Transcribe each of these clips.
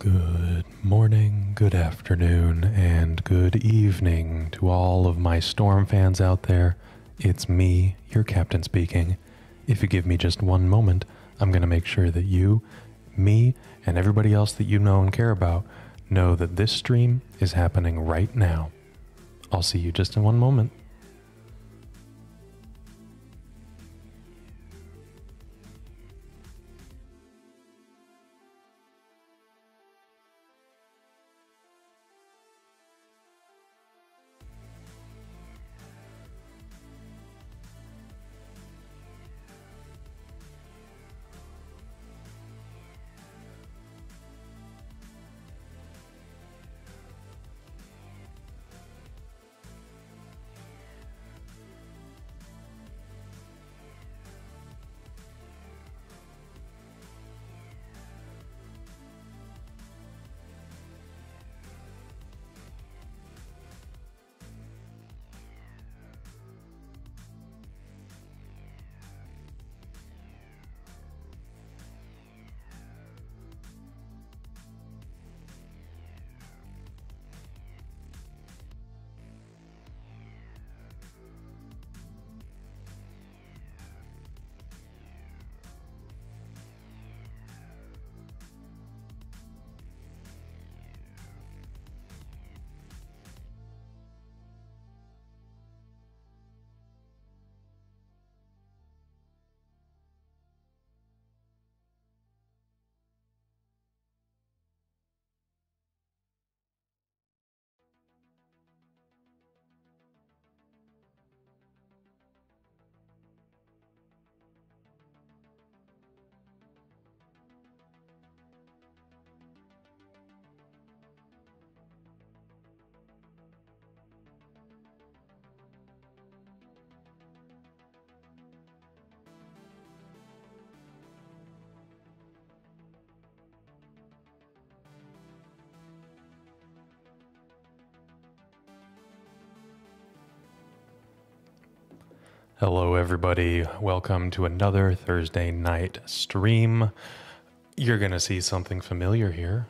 Good morning, good afternoon, and good evening to all of my Storm fans out there. It's me, your captain speaking. If you give me just one moment, I'm going to make sure that you, me, and everybody else that you know and care about know that this stream is happening right now. I'll see you just in one moment. Everybody. Welcome to another Thursday night stream. You're going to see something familiar here.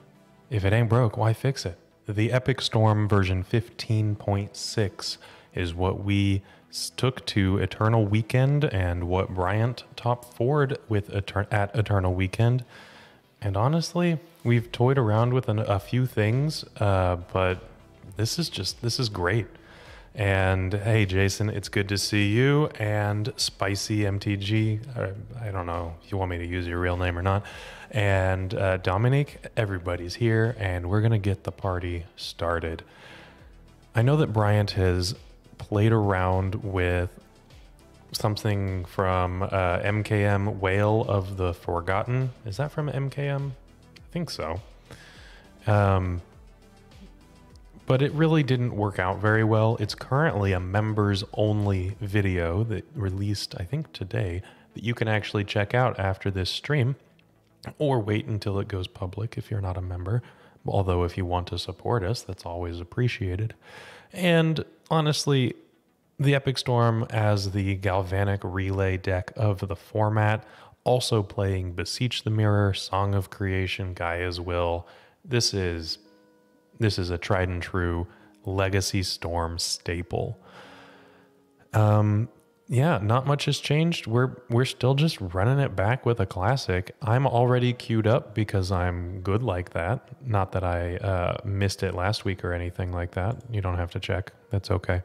If it ain't broke, why fix it? The Epic Storm version 15.6 is what we took to Eternal Weekend and what Bryant top forward with at Eternal Weekend. And honestly, we've toyed around with a few things, uh, but this is just this is great. And hey, Jason, it's good to see you. And Spicy MTG, uh, I don't know if you want me to use your real name or not. And uh, Dominique, everybody's here, and we're gonna get the party started. I know that Bryant has played around with something from uh, MKM Wail of the Forgotten. Is that from MKM? I think so. Um, but it really didn't work out very well. It's currently a members only video that released, I think, today that you can actually check out after this stream or wait until it goes public if you're not a member. Although, if you want to support us, that's always appreciated. And honestly, the Epic Storm as the galvanic relay deck of the format, also playing Beseech the Mirror, Song of Creation, Gaea's Will. This is this is a tried and true Legacy Storm staple. Um, yeah, not much has changed. We're we're still just running it back with a classic. I'm already queued up because I'm good like that. Not that I uh, missed it last week or anything like that. You don't have to check. That's okay.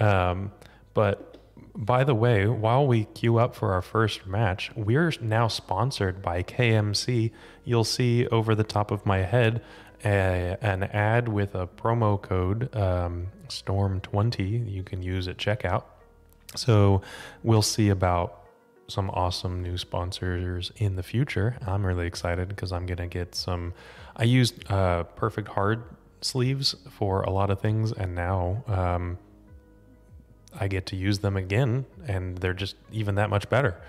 Um, but by the way, while we queue up for our first match, we're now sponsored by KMC. You'll see over the top of my head a, an ad with a promo code um, Storm20 you can use at checkout. So we'll see about some awesome new sponsors in the future. I'm really excited because I'm going to get some. I used uh, Perfect Hard sleeves for a lot of things, and now um, I get to use them again, and they're just even that much better.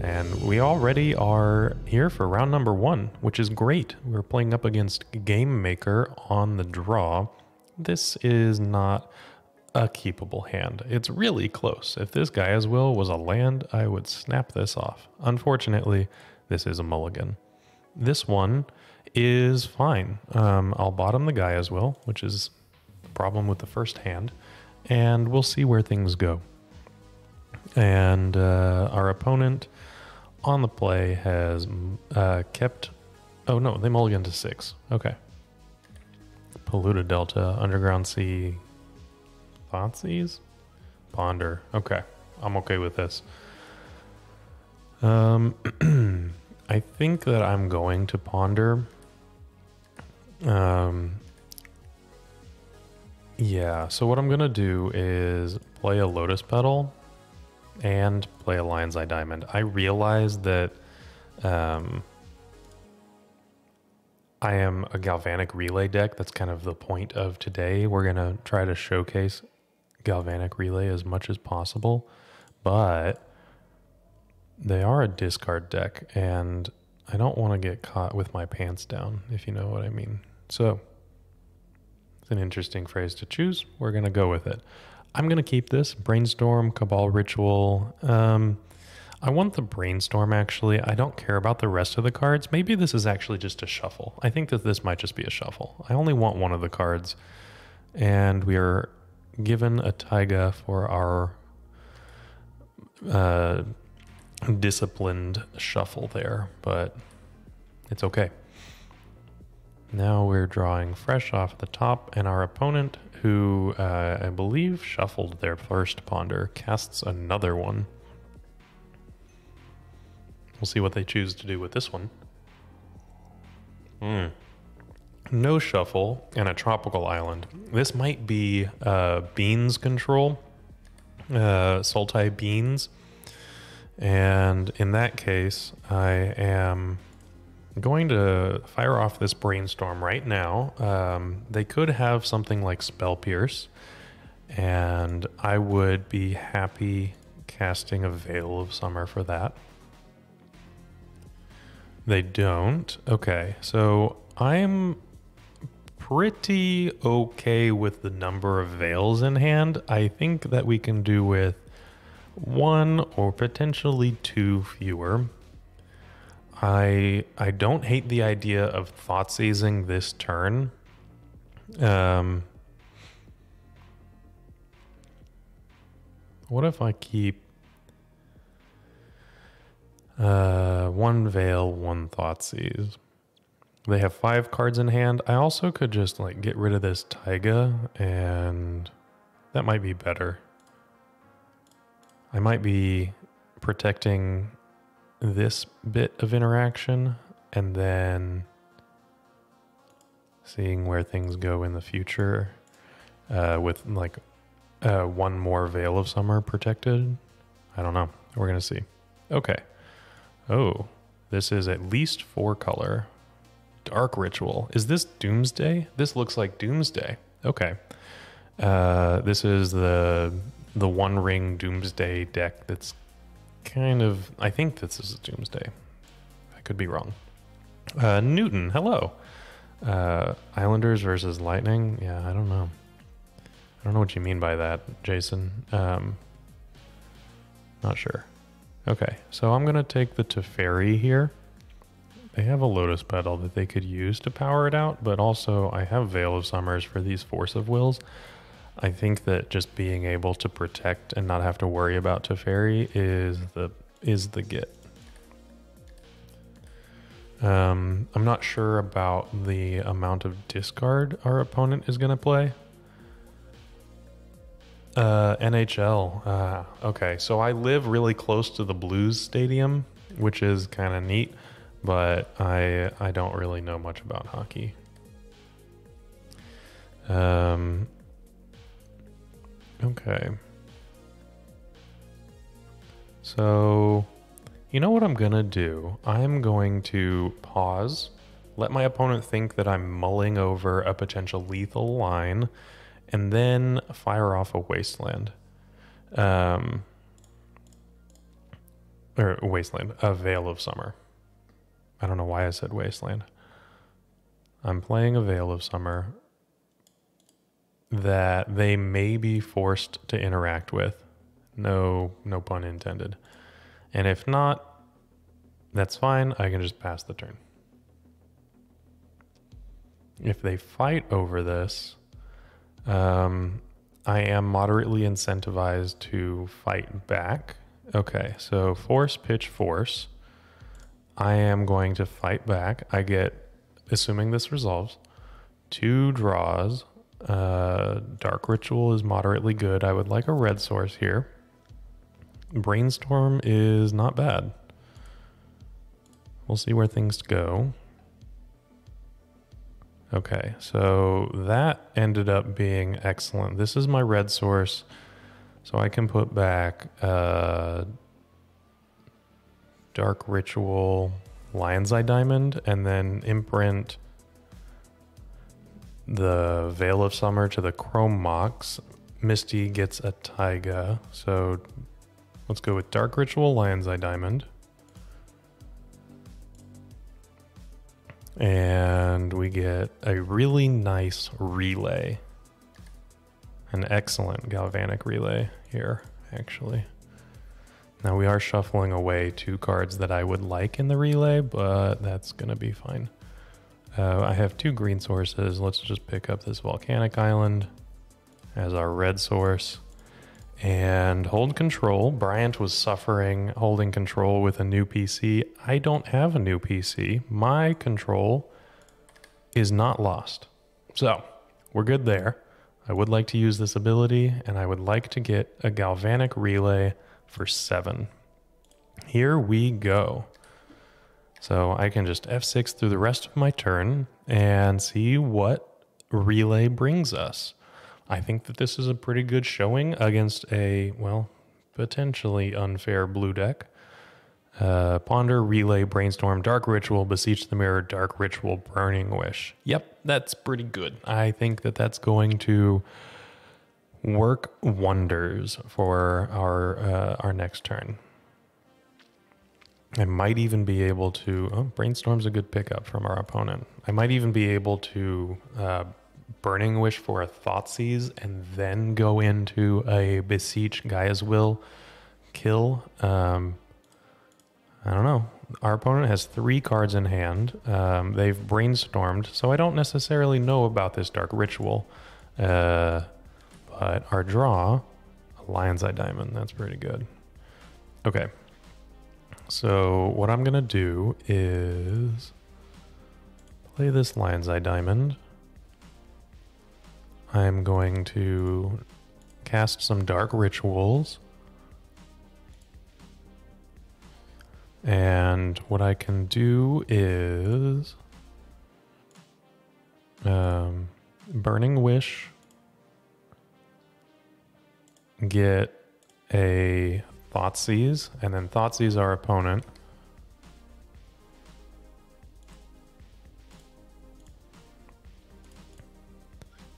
And we already are here for round number one, which is great. We're playing up against Game Maker on the draw. This is not a keepable hand. It's really close. If this Gaea's Will was a land, I would snap this off. Unfortunately, this is a mulligan. This one is fine. Um, I'll bottom the Gaea's Will, which is the problem with the first hand, and we'll see where things go. And uh, our opponent on the play has uh, kept. Oh no, they mulligan to six. Okay. Polluted Delta, Underground Sea, Thoughtseize, Ponder. Okay, I'm okay with this. Um, I think that I'm going to ponder. Um, yeah, so what I'm to do is play a Lotus Petal and play a Lion's Eye Diamond. I realize that um, I am a Galvanic Relay deck. That's kind of the point of today. We're going to try to showcase Galvanic Relay as much as possible, but they are a discard deck, and I don't want to get caught with my pants down, if you know what I mean. So, it's an interesting phrase to choose. We're going to go with it. I'm going to keep this Brainstorm, Cabal Ritual. Um, I want the Brainstorm actually. I don't care about the rest of the cards. Maybe this is actually just a shuffle. I think that this might just be a shuffle. I only want one of the cards, and we are given a Taiga for our. Uh, disciplined shuffle there, but it's okay. Now we're drawing fresh off the top, and our opponent, who uh, I believe shuffled their first ponder, casts another one. We'll see what they choose to do with this one. Hmm. No shuffle and a tropical island. This might be uh, beans control, uh, Sultai beans. And in that case, I am going to fire off this brainstorm right now. Um, they could have something like Spell Pierce, and I would be happy casting a Veil of Summer for that. They don't. Okay, so I'm pretty okay with the number of veils in hand. I think that we can do with one or potentially two fewer. I I don't hate the idea of thought seizing this turn. Um, what if I keep uh, one veil, one Thoughtseize? They have five cards in hand. I also could just like get rid of this Taiga, and that might be better. I might be protecting this bit of interaction and then seeing where things go in the future uh, with like uh, one more Veil of Summer protected. I don't know. We're going to see. Okay. Oh, this is at least four color. Dark Ritual. Is this Doomsday? This looks like Doomsday. Okay. Uh, this is the the One Ring Doomsday deck that's kind of. I think this is Doomsday. I could be wrong. Uh, Newton, hello. Uh, Islanders versus Lightning. Yeah, I don't know. I don't know what you mean by that, Jason. Um, not sure. Okay, so I'm going to take the Teferi here. They have a Lotus Petal that they could use to power it out, but also I have Veil of Summers for these Force of Wills. I think that just being able to protect and not have to worry about Teferi is the is the get. Um, I'm not sure about the amount of discard our opponent is going to play. Uh, NHL. Uh, okay, so I live really close to the Blues Stadium, which is kind of neat, but I I don't really know much about hockey. Um, Okay. So, you know what I'm to do? I'm going to pause, let my opponent think that I'm mulling over a potential lethal line, and then fire off a wasteland. Um, or wasteland, a veil of summer. I don't know why I said wasteland. I'm playing a veil of summer that they may be forced to interact with. No, no pun intended. And if not, that's fine. I can just pass the turn. if they fight over this, um, I am moderately incentivized to fight back. Okay, so force, pitch, force. I am going to fight back. I get, assuming this resolves, two draws. Uh, Dark Ritual is moderately good. I would like a red source here. Brainstorm is not bad. We'll see where things go. Okay, so that ended up being excellent. This is my red source, so I can put back uh, Dark Ritual, Lion's Eye Diamond, and then imprint the Veil of Summer to the Chrome Mox. Misty gets a Taiga, so let's go with Dark Ritual, Lion's Eye Diamond. And we get a really nice relay. An excellent galvanic relay here, actually. Now we are shuffling away two cards that I would like in the relay, but that's going to be fine. Uh, I have two green sources. Let's just pick up this volcanic island as our red source and hold control. Bryant was suffering holding control with a new PC. I don't have a new PC. My control is not lost. So we're good there. I would like to use this ability and I would like to get a galvanic relay for seven. Here we go. So I can just F6 through the rest of my turn and see what relay brings us. I think that this is a pretty good showing against a, well, potentially unfair blue deck. Uh, Ponder, Relay, Brainstorm, Dark Ritual, Beseech the Mirror, Dark Ritual, Burning Wish. Yep, that's pretty good. I think that that's going to work wonders for our uh, our next turn. I might even be able to. Oh, Brainstorm's a good pickup from our opponent. I might even be able to uh, Burning Wish for a Thoughtseize and then go into a Beseech Gaea's Will kill. Um, I don't know. Our opponent has three cards in hand. Um, they've brainstormed, so I don't necessarily know about this Dark Ritual. Uh, but our draw, a Lion's Eye Diamond, that's pretty good. Okay. So what I'm going to do is play this Lion's Eye Diamond. I'm going to cast some dark rituals. And what I can do is um, Burning Wish, get a Thoughtseize, and then Thoughtseize our opponent.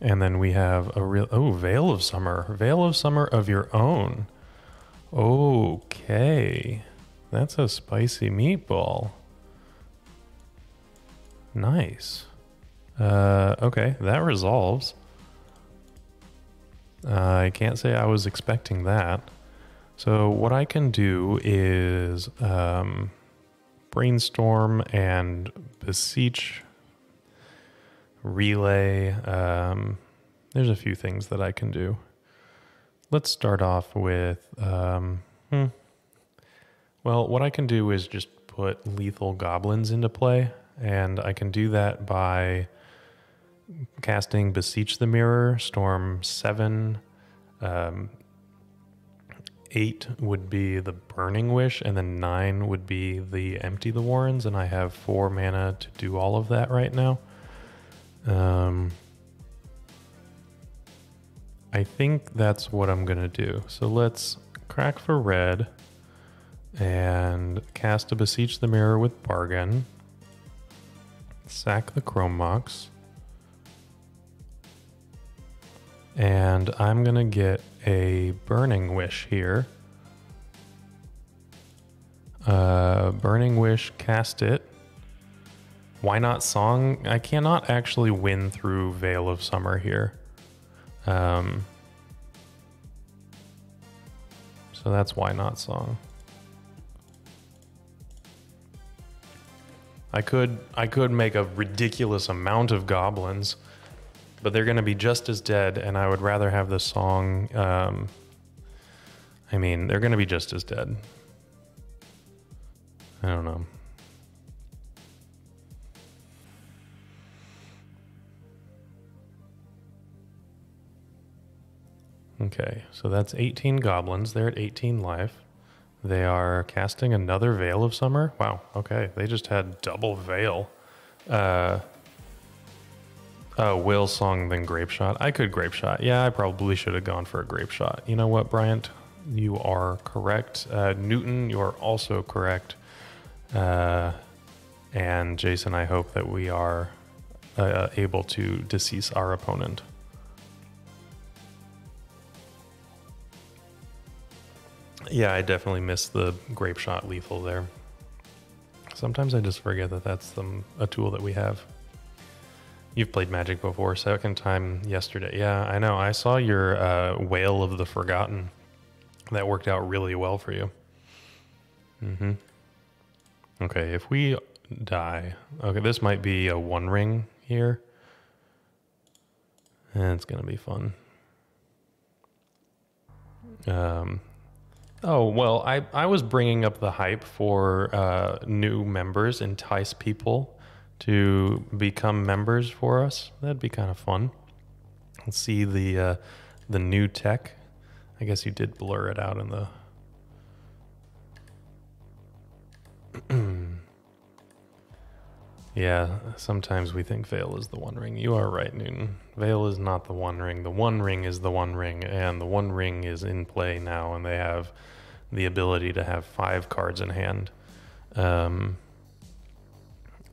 And then we have a real oh Veil of Summer, Veil of Summer of your own. Okay, that's a spicy meatball. Nice. Uh, okay, that resolves. Uh, I can't say I was expecting that. So what I can do is um, brainstorm and beseech relay. Um, there's a few things that I can do. Let's start off with, um, hmm. well, what I can do is just put lethal goblins into play, and I can do that by casting Beseech the Mirror, Storm 7. Um, 8 would be the Burning Wish, and then 9 would be the Empty the Warrens, and I have 4 mana to do all of that right now. Um, I think that's what I'm going to do. So let's crack for red and cast a Beseech the Mirror with Bargain. Sack the Chrome And I'm going to get a Burning Wish here. Uh, Burning Wish, cast it. Why not song? I cannot actually win through Veil of Summer here. Um, so that's why not song. I could I could make a ridiculous amount of goblins, but they're going to be just as dead, and I would rather have the song. Um, I mean, they're going to be just as dead. I don't know. Okay, so that's 18 goblins. They're at 18 life. They are casting another Veil of Summer. Wow, okay. They just had double Veil. Uh, uh, Will Song, than Grapeshot. I could Grapeshot. Yeah, I probably should have gone for a Grapeshot. You know what, Bryant? You are correct. Uh, Newton, you are also correct. Uh, and Jason, I hope that we are uh, able to decease our opponent. Yeah, I definitely missed the Grapeshot lethal there. Sometimes I just forget that that's the, a tool that we have. You've played Magic before, second time yesterday. Yeah, I know. I saw your uh, Wail of the Forgotten. That worked out really well for you. Mm-hmm. Okay, if we die, okay, this might be a one ring here. And it's gonna be fun. Um, Oh, well, I, I was bringing up the hype for uh, new members, entice people to become members for us. That'd be kind of fun. Let's see the uh, the new tech. I guess you did blur it out in the. yeah, sometimes we think Veil is the One Ring. You are right, Newton. Veil is not the One Ring. The One Ring is the One Ring, and the One Ring is in play now, and they have the ability to have five cards in hand. Um,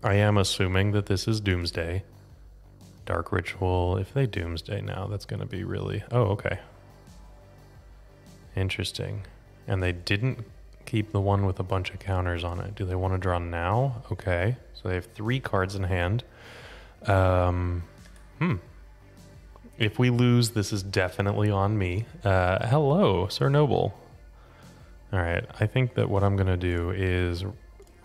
I am assuming that this is Doomsday. Dark Ritual. If they Doomsday now, that's going to be really. Oh, okay. Interesting. And they didn't keep the one with a bunch of counters on it. Do they want to draw now? Okay. So they have three cards in hand. Um, hmm. If we lose, this is definitely on me. Uh, hello, Sir Noble. All right. I think that what I'm going to do is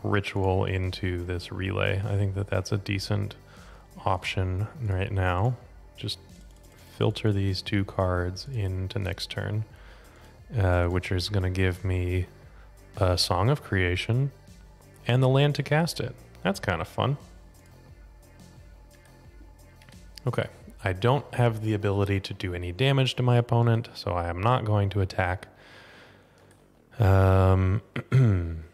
ritual into this relay. I think that that's a decent option right now. Just filter these two cards into next turn, uh, which is going to give me a Song of Creation and the land to cast it. That's kind of fun. Okay. I don't have the ability to do any damage to my opponent, so I am not going to attack. Um,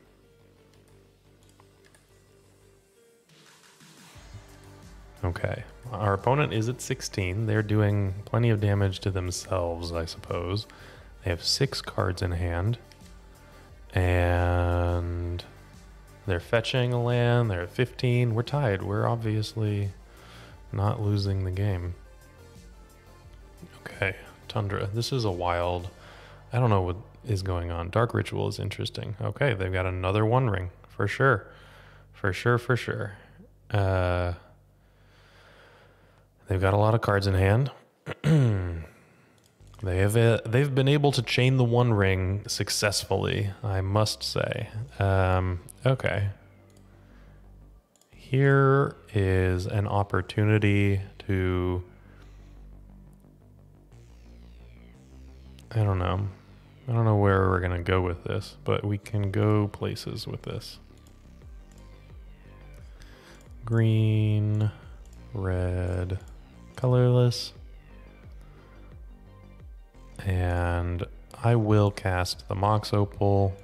okay. Our opponent is at 16. They're doing plenty of damage to themselves, I suppose. They have six cards in hand. And they're fetching a land. They're at 15. We're tied. We're obviously not losing the game. Okay. Tundra. This is a wild. I don't know what is going on. Dark Ritual is interesting. Okay, they've got another One Ring for sure, for sure, for sure. Uh, they've got a lot of cards in hand. they have uh, they've been able to chain the One Ring successfully, I must say. Um, okay, here is an opportunity to. I don't know. I don't know where we're going to go with this, but we can go places with this. Green, red, colorless. And I will cast the Mox Opal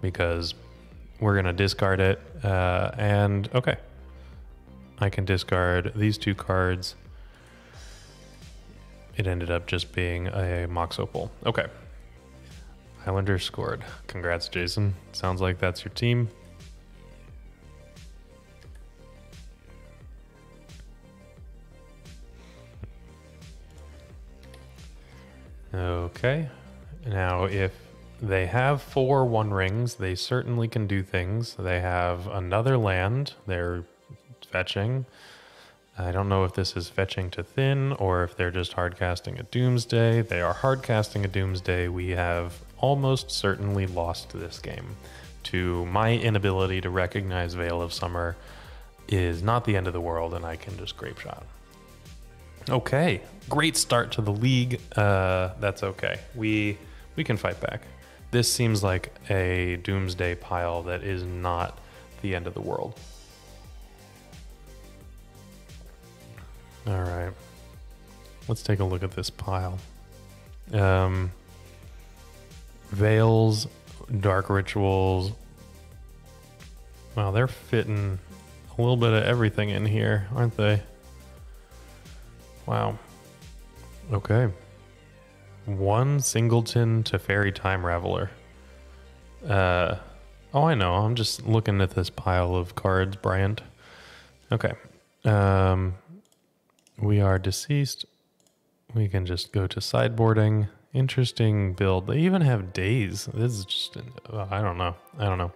because we're going to discard it. Uh, and okay, I can discard these two cards it ended up just being a Mox Opal. Okay. Highlanders scored. Congrats, Jason. Sounds like that's your team. Okay. Now, if they have four one rings, they certainly can do things. They have another land they're fetching. I don't know if this is fetching to thin or if they're just hard casting a Doomsday. They are hard casting a Doomsday. We have almost certainly lost this game. to my inability to recognize Veil of Summer is not the end of the world, and I can just Grapeshot. Okay, great start to the league. Uh, that's okay. We we can fight back. This seems like a doomsday pile that is not the end of the world. All right, let's take a look at this pile. Um, veils, dark rituals. Wow, they're fitting a little bit of everything in here, aren't they? Wow. Okay. One singleton Teferi Time Raveler. Uh, oh, I know. I'm just looking at this pile of cards, Bryant. Okay. Um, we are deceased. We can just go to sideboarding. Interesting build. They even have days. This is just, I don't know. I don't know.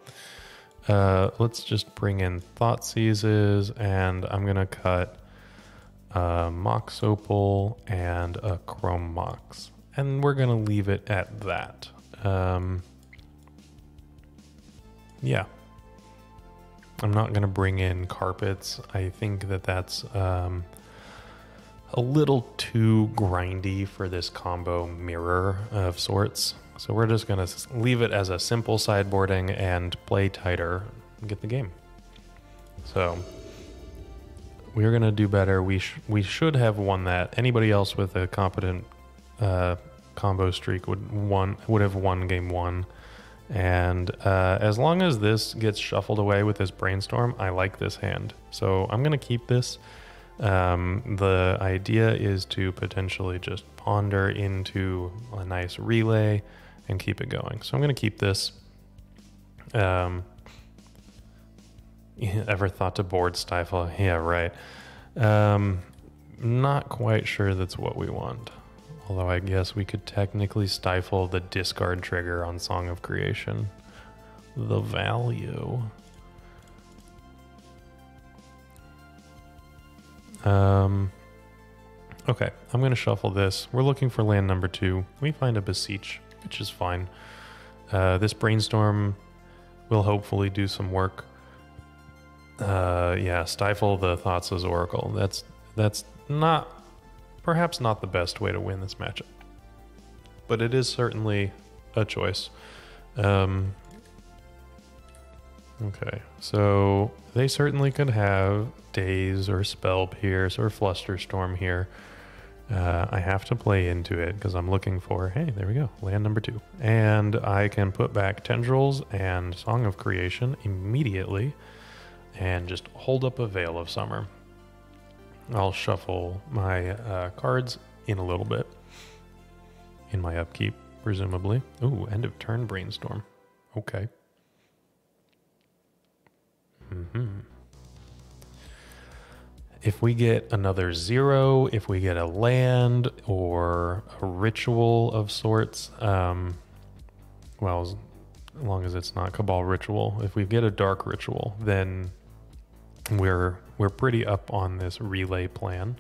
Uh, let's just bring in Thoughtseizes, and I'm going to cut a Mox Opal and a Chrome Mox. And we're going to leave it at that. Um, yeah. I'm not going to bring in carpets. I think that that's um, a little too grindy for this combo mirror of sorts. So we're just going to leave it as a simple sideboarding and play tighter and get the game. So we're going to do better. We, sh- we should have won that. Anybody else with a competent uh, combo streak would won would have won game one. And uh, as long as this gets shuffled away with this brainstorm, I like this hand. So I'm going to keep this. Um, the idea is to potentially just ponder into a nice relay and keep it going. So I'm going to keep this. Um, ever thought to board stifle? Yeah, right. Um, not quite sure that's what we want. Although I guess we could technically stifle the discard trigger on Song of Creation. The value. Um, okay, I'm going to shuffle this. We're looking for land number two. We find a Beseech, which is fine. Uh, this brainstorm will hopefully do some work. Uh, yeah, stifle the Thassa's Oracle. That's that's not perhaps not the best way to win this matchup, but it is certainly a choice. Um, okay, so they certainly could have Daze or Spell Pierce or Flusterstorm here. Uh, I have to play into it because I'm looking for, hey, there we go, land number two. And I can put back Tendrils and Song of Creation immediately and just hold up a Veil of Summer. I'll shuffle my uh, cards in a little bit in my upkeep, presumably. Ooh, end of turn brainstorm. Okay. Mm-hmm. If we get another zero, if we get a land or a ritual of sorts, um, well, as long as it's not Cabal ritual, if we get a dark ritual, then we're we're pretty up on this relay plan.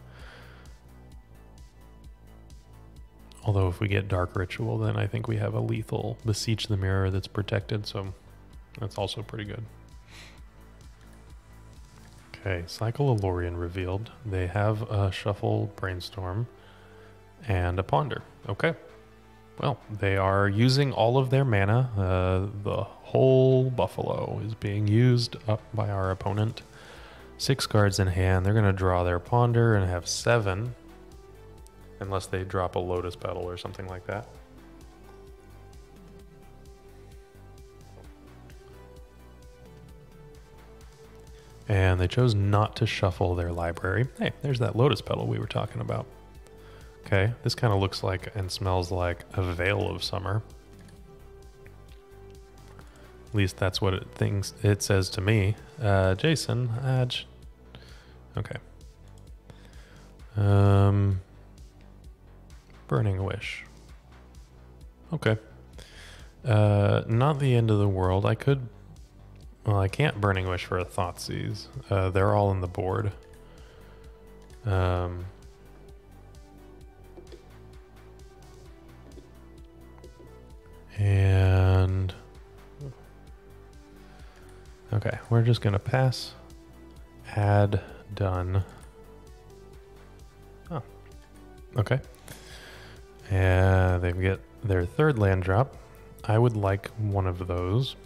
Although if we get Dark Ritual, then I think we have a lethal Beseech the Mirror that's protected, so that's also pretty good. Okay, Cycle of Lorien revealed. They have a Shuffle Brainstorm and a Ponder. Okay. Well, they are using all of their mana. Uh, the whole Buffalo is being used up by our opponent. Six cards in hand. They're going to draw their Ponder and have seven. Unless they drop a Lotus Petal or something like that. And they chose not to shuffle their library. Hey, there's that Lotus Petal we were talking about. Okay, this kind of looks like and smells like a Veil of Summer. At least that's what it thinks it says to me. Uh, Jason, Adge. Okay. Um, Burning Wish. Okay. Uh, not the end of the world. I could. Well, I can't Burning Wish for a Thoughtseize. Uh, they're all in the board. Um. And Okay, we're just gonna pass. Add done. Oh, okay. And they get their third land drop. I would like one of those.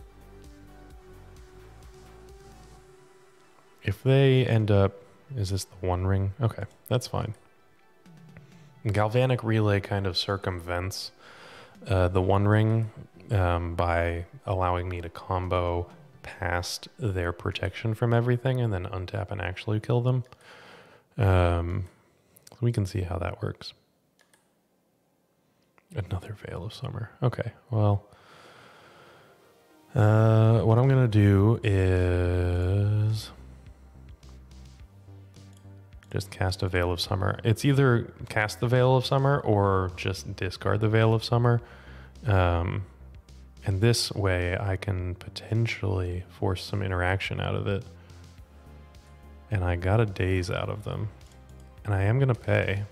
If they end up, is this the one ring? Okay, that's fine. Galvanic Relay kind of circumvents uh, the one ring um, by allowing me to combo past their protection from everything and then untap and actually kill them. Um, we can see how that works. Another Veil of Summer. Okay, well, uh, what I'm going to do is just cast a Veil of Summer. It's either cast the Veil of Summer or just discard the Veil of Summer. Um, and this way I can potentially force some interaction out of it. And I got a daze out of them. And I am going to pay.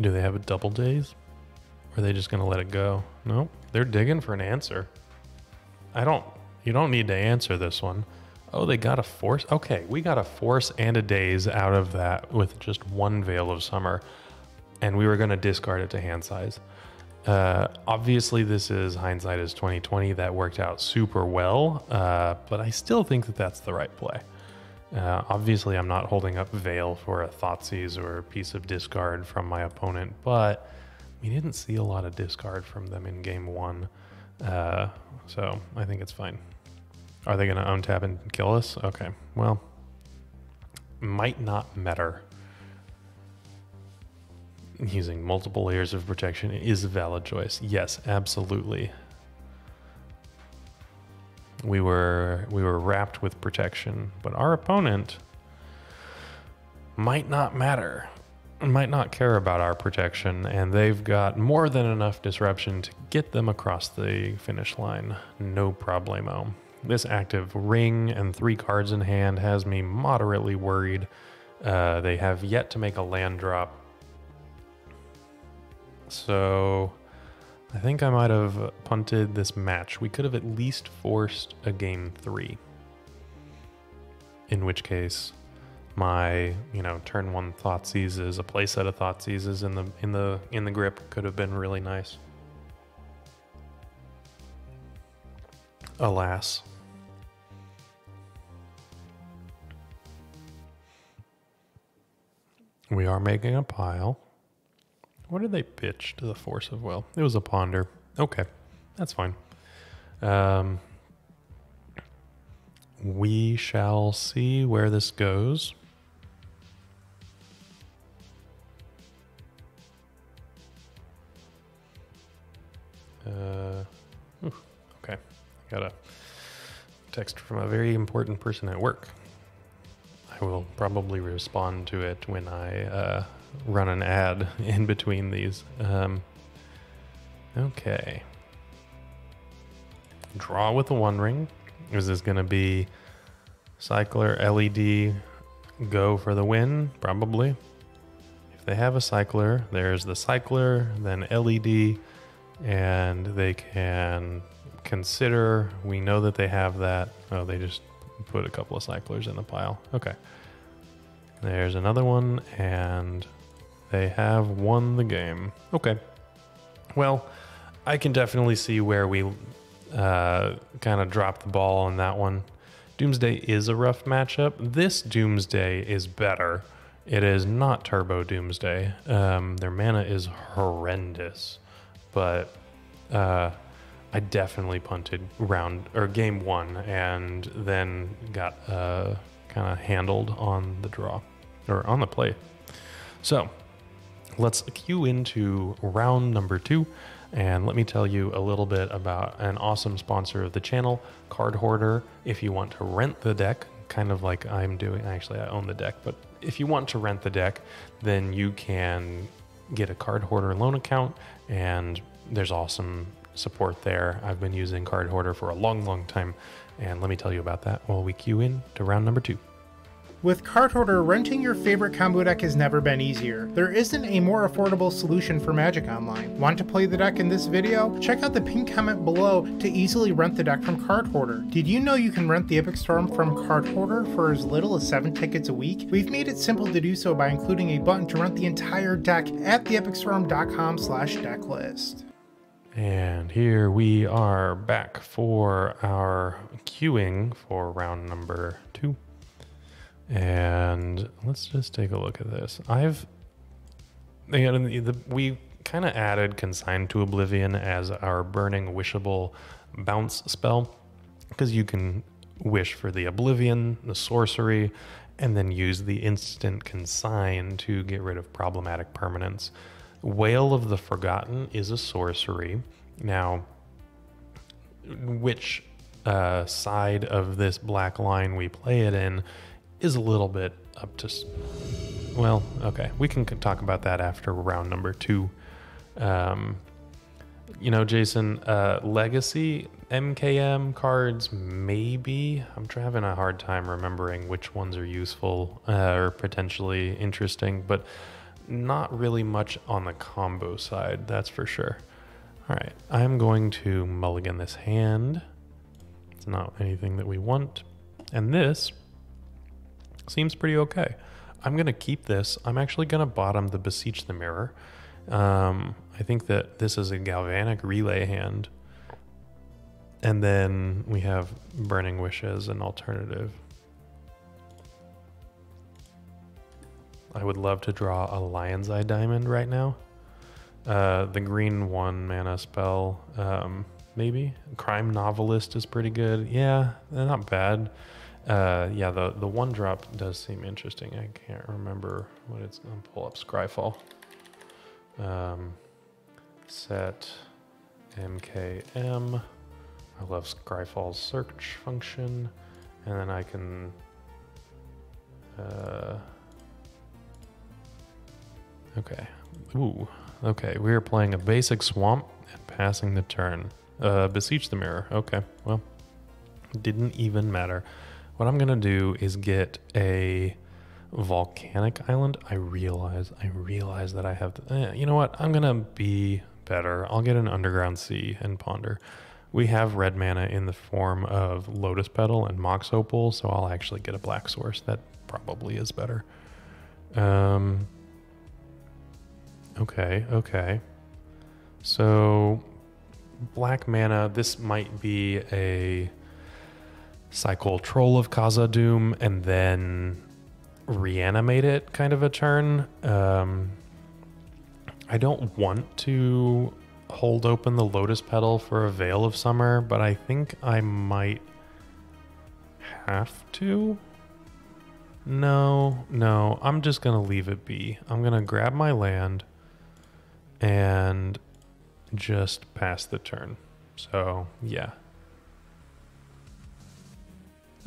Do they have a double daze? Or are they just going to let it go? Nope. They're digging for an answer. I don't, you don't need to answer this one. Oh, they got a force? Okay, we got a force and a daze out of that with just one Veil of Summer. And we were going to discard it to hand size. Uh, obviously, this is hindsight is 2020. That worked out super well, uh, but I still think that that's the right play. Uh, obviously, I'm not holding up Veil for a Thoughtseize or a piece of discard from my opponent, but we didn't see a lot of discard from them in game one, uh, so I think it's fine. Are they going to untap and kill us? Okay, well, might not matter using multiple layers of protection is a valid choice. Yes, absolutely. We were we were wrapped with protection, but our opponent might not matter. Might not care about our protection, and they've got more than enough disruption to get them across the finish line. No problemo. This active ring and three cards in hand has me moderately worried. Uh, they have yet to make a land drop so I think I might have punted this match. We could have at least forced a game three. In which case, my you know turn one Thoughtseizes, a playset of Thoughtseizes in the in the in the grip could have been really nice. Alas. We are making a pile. What did they pitch to the force of will? It was a ponder. Okay, that's fine. Um, we shall see where this goes. Uh, okay, I got a text from a very important person at work. I will probably respond to it when I uh, run an ad in between these. Um, okay. Draw with a one ring. Is this going to be cycler, LED, go for the win? Probably. If they have a cycler, there's the cycler, then LED, and they can consider. We know that they have that. Oh, they just put a couple of cyclers in the pile. Okay. There's another one, and they have won the game. Okay. Well, I can definitely see where we uh, kind of dropped the ball on that one. Doomsday is a rough matchup. This Doomsday is better. It is not Turbo Doomsday. Um, their mana is horrendous, but uh, I definitely punted round or game one and then got uh, kind of handled on the draw or on the play. So let's queue into round number two. And let me tell you a little bit about an awesome sponsor of the channel, Cardhoarder. If you want to rent the deck, kind of like I'm doing, actually, I own the deck, but if you want to rent the deck, then you can get a Cardhoarder loan account, and there's awesome support there. I've been using Cardhoarder for a long, long time, and let me tell you about that while we queue in to round number two. With Cardhoarder, renting your favorite combo deck has never been easier. There isn't a more affordable solution for Magic Online. Want to play the deck in this video? Check out the pinned comment below to easily rent the deck from Cardhoarder. Did you know you can rent the Epic Storm from Cardhoarder for as little as 7 tickets a week? We've made it simple to do so by including a button to rent the entire deck at theepicstorm.com slash decklist. And here we are back for our queuing for round number two. And let's just take a look at this. I've the, we kind of added Consign to Oblivion as our burning wishable bounce spell because you can wish for the Oblivion, the sorcery, and then use the instant Consign to get rid of problematic permanents. Wail of the Forgotten is a sorcery. Now, which uh, side of this black line we play it in is a little bit up to. Well, okay, we can talk about that after round number two. Um, you know, Jason, uh, legacy MKM cards, maybe. I'm having a hard time remembering which ones are useful uh, or potentially interesting, but not really much on the combo side, that's for sure. All right, I'm going to mulligan this hand. It's not anything that we want. And this seems pretty okay. I'm going to keep this. I'm actually going to bottom the Beseech the Mirror. Um, I think that this is a Galvanic Relay hand. And then we have Burning Wish as an alternative. I would love to draw a Lion's Eye Diamond right now. Uh, the green one mana spell, um, maybe. Crime Novelist is pretty good. Yeah, not bad. Uh, yeah, the, the one drop does seem interesting. I can't remember what it's. I'll pull up Scryfall. Um, set MKM. I love Scryfall's search function. And then I can. Uh, okay. Ooh. Okay. We are playing a basic swamp and passing the turn. Uh, beseech the mirror. Okay. Well, didn't even matter. What I'm going to do is get a volcanic island. I realize, I realize that I have, to, eh, you know what? I'm going to be better. I'll get an underground sea and ponder. We have red mana in the form of lotus petal and mox opal, so I'll actually get a black source. That probably is better. Um, okay, okay. So black mana, this might be a cycle Troll of Khazad-dûm and then reanimate it kind of a turn. Um, I don't want to hold open the Lotus Petal for a Veil of Summer, but I think I might have to. No, no, I'm just going to leave it be. I'm going to grab my land and just pass the turn. So, yeah,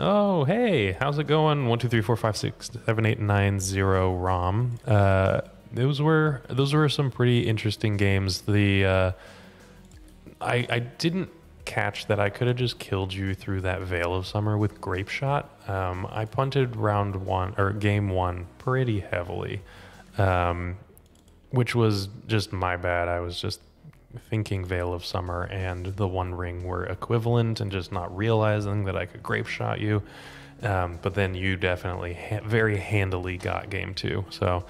Oh, hey, how's it going? One, two, three, four, five, six, seven, eight, nine, zero. ROM. Uh, those were those were some pretty interesting games. The uh, I I didn't catch that I could have just killed you through that veil of summer with grapeshot. Um, I punted round one or game one pretty heavily, um, which was just my bad. I was just thinking Veil of Summer and the One Ring were equivalent and just not realizing that I could grapeshot you. Um, but then you definitely ha- very handily got game two. So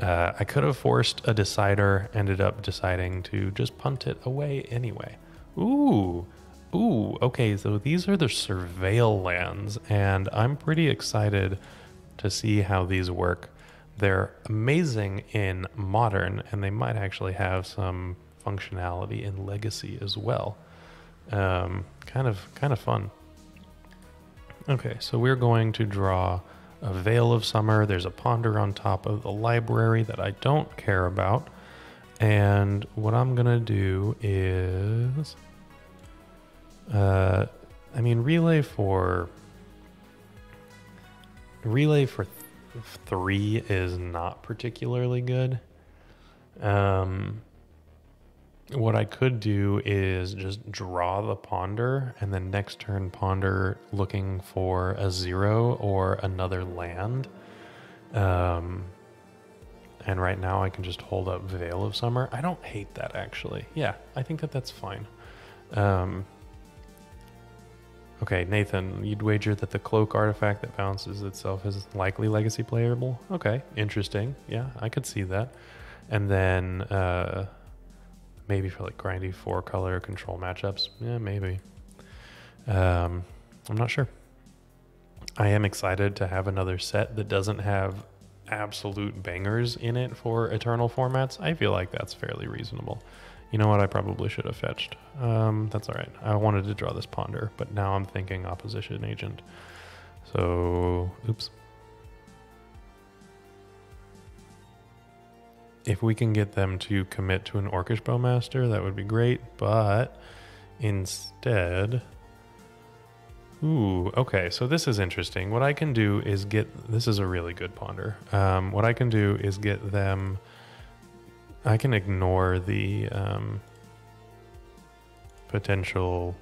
uh, I could have forced a decider, ended up deciding to just punt it away anyway. Ooh, ooh, okay, so these are the surveil lands, and I'm pretty excited to see how these work. They're amazing in modern, and they might actually have some functionality in Legacy as well. Um, kind of kind of fun. Okay, so we're going to draw a Veil of Summer. There's a ponder on top of the library that I don't care about. And what I'm going to do is. Uh, I mean, relay for. Relay for th- three is not particularly good. Um, what I could do is just draw the ponder and then next turn ponder looking for a zero or another land. Um, and right now I can just hold up Veil of Summer. I don't hate that actually. Yeah, I think that that's fine. Um, okay, Nathan, you'd wager that the cloak artifact that bounces itself is likely legacy playable. Okay, interesting. Yeah, I could see that. And then uh, maybe for like grindy four color control matchups. Yeah, maybe. Um, I'm not sure. I am excited to have another set that doesn't have absolute bangers in it for eternal formats. I feel like that's fairly reasonable. You know what? I probably should have fetched. Um, that's all right. I wanted to draw this ponder, but now I'm thinking opposition agent. So, oops. If we can get them to commit to an Orcish Bowmaster, that would be great. But instead, Ooh, okay. So this is interesting. What I can do is get this is a really good ponder. Um, what I can do is get them. I can ignore the um, potential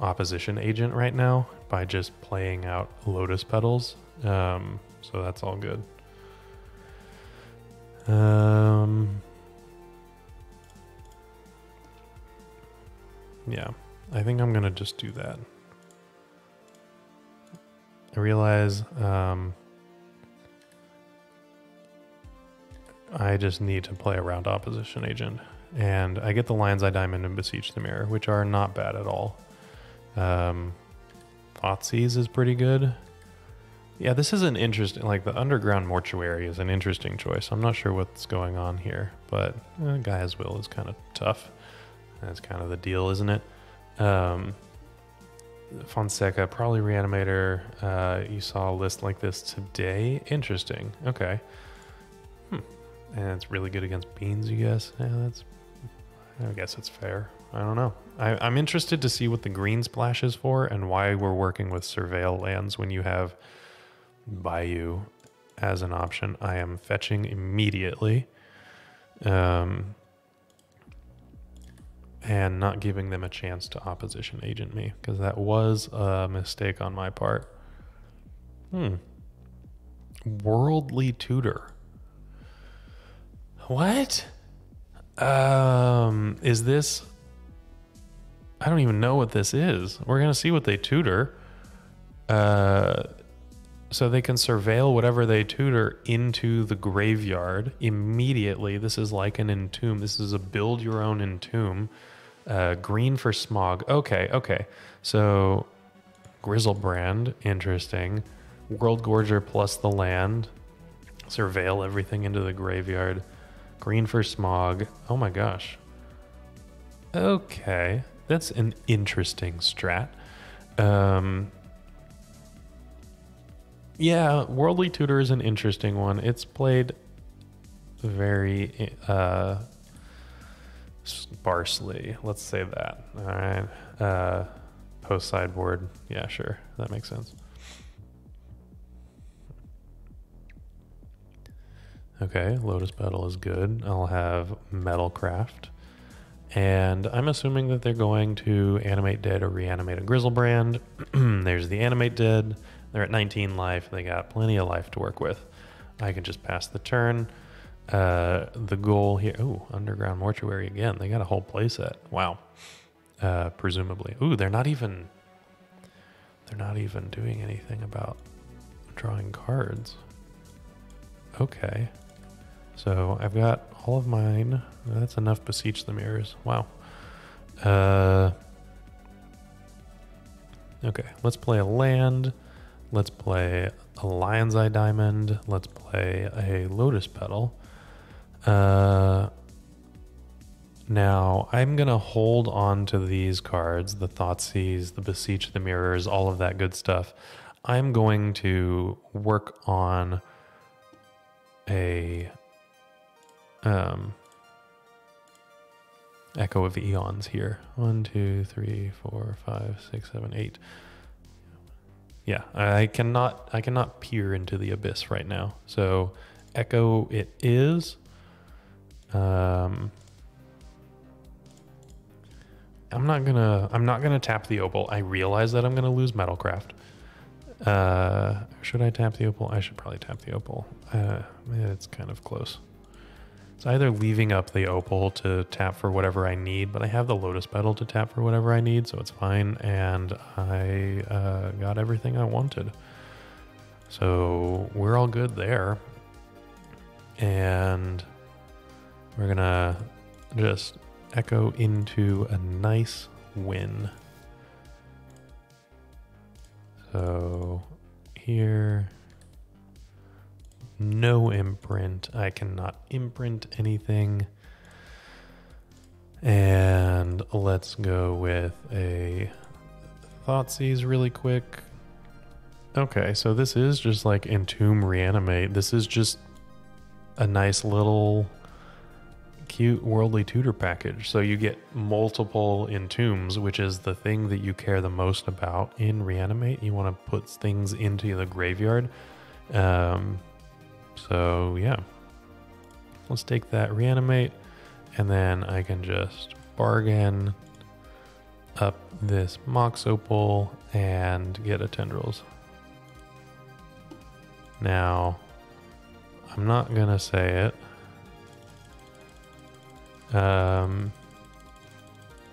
opposition agent right now by just playing out lotus petals. Um, so that's all good. Um, yeah, I think I'm gonna just do that. I realize um, I just need to play around opposition agent. And I get the Lion's Eye Diamond and Beseech the Mirror, which are not bad at all. Um, Thoughtseize is pretty good. Yeah, this is an interesting, like the Underground Mortuary is an interesting choice. I'm not sure what's going on here, but uh, Gaea's Will is kind of tough. That's kind of the deal, isn't it? Um, Fonseca, probably Reanimator. Uh, you saw a list like this today. Interesting. Okay. Hmm. And it's really good against beans, you guess? Yeah, that's. I guess it's fair. I don't know. I, I'm interested to see what the green splash is for and why we're working with surveil lands when you have Bayou as an option. I am fetching immediately. Um, and not giving them a chance to opposition agent me because that was a mistake on my part. Hmm. Worldly tutor. What? Um, is this? I don't even know what this is. We're gonna see what they tutor. Uh, so they can surveil whatever they tutor into the graveyard immediately. This is like an entomb. This is a build your own entomb. Uh, green for smog. Okay, okay. So Griselbrand, interesting. World Gorger plus the land. Surveil everything into the graveyard. Green for smog. Oh my gosh. Okay, that's an interesting strat. Um, yeah, Worldly Tutor is an interesting one. It's played very uh, sparsely. Let's say that. All right. Uh, post sideboard. Yeah, sure. That makes sense. Okay, Lotus Petal is good. I'll have Metalcraft. And I'm assuming that they're going to animate dead or reanimate a Griselbrand. There's the animate dead. They're at 19 life. They got plenty of life to work with. I can just pass the turn. Uh, the goal here. Oh, underground mortuary again. They got a whole playset. Wow. Uh, presumably. Ooh, they're not even. They're not even doing anything about drawing cards. Okay. So I've got all of mine. That's enough beseech the mirrors. Wow. Uh, okay, let's play a land. Let's play a lion's eye diamond. Let's play a lotus petal. Uh, now I'm gonna hold on to these cards, the Thoughtseize, the Beseech the Mirrors, all of that good stuff. I'm going to work on a um, Echo of Eons here. One, two, three, four, five, six, seven, eight. Yeah, I cannot I cannot peer into the abyss right now. So Echo it is. Um, I'm not gonna I'm not gonna tap the opal. I realize that I'm gonna lose metalcraft. Uh, should I tap the opal? I should probably tap the opal. Uh, it's kind of close. It's either leaving up the opal to tap for whatever I need, but I have the lotus petal to tap for whatever I need, so it's fine. And I uh, got everything I wanted. So we're all good there. And we're gonna just echo into a nice win. So here, no imprint. I cannot imprint anything. And let's go with a Thoughtseize really quick. Okay, so this is just like Entomb Reanimate. This is just a nice little cute Worldly Tutor package. So you get multiple entombs, which is the thing that you care the most about in Reanimate. You want to put things into the graveyard. Um, so yeah, let's take that Reanimate, and then I can just bargain up this Mox Opal and get a Tendrils. Now, I'm not gonna say it um,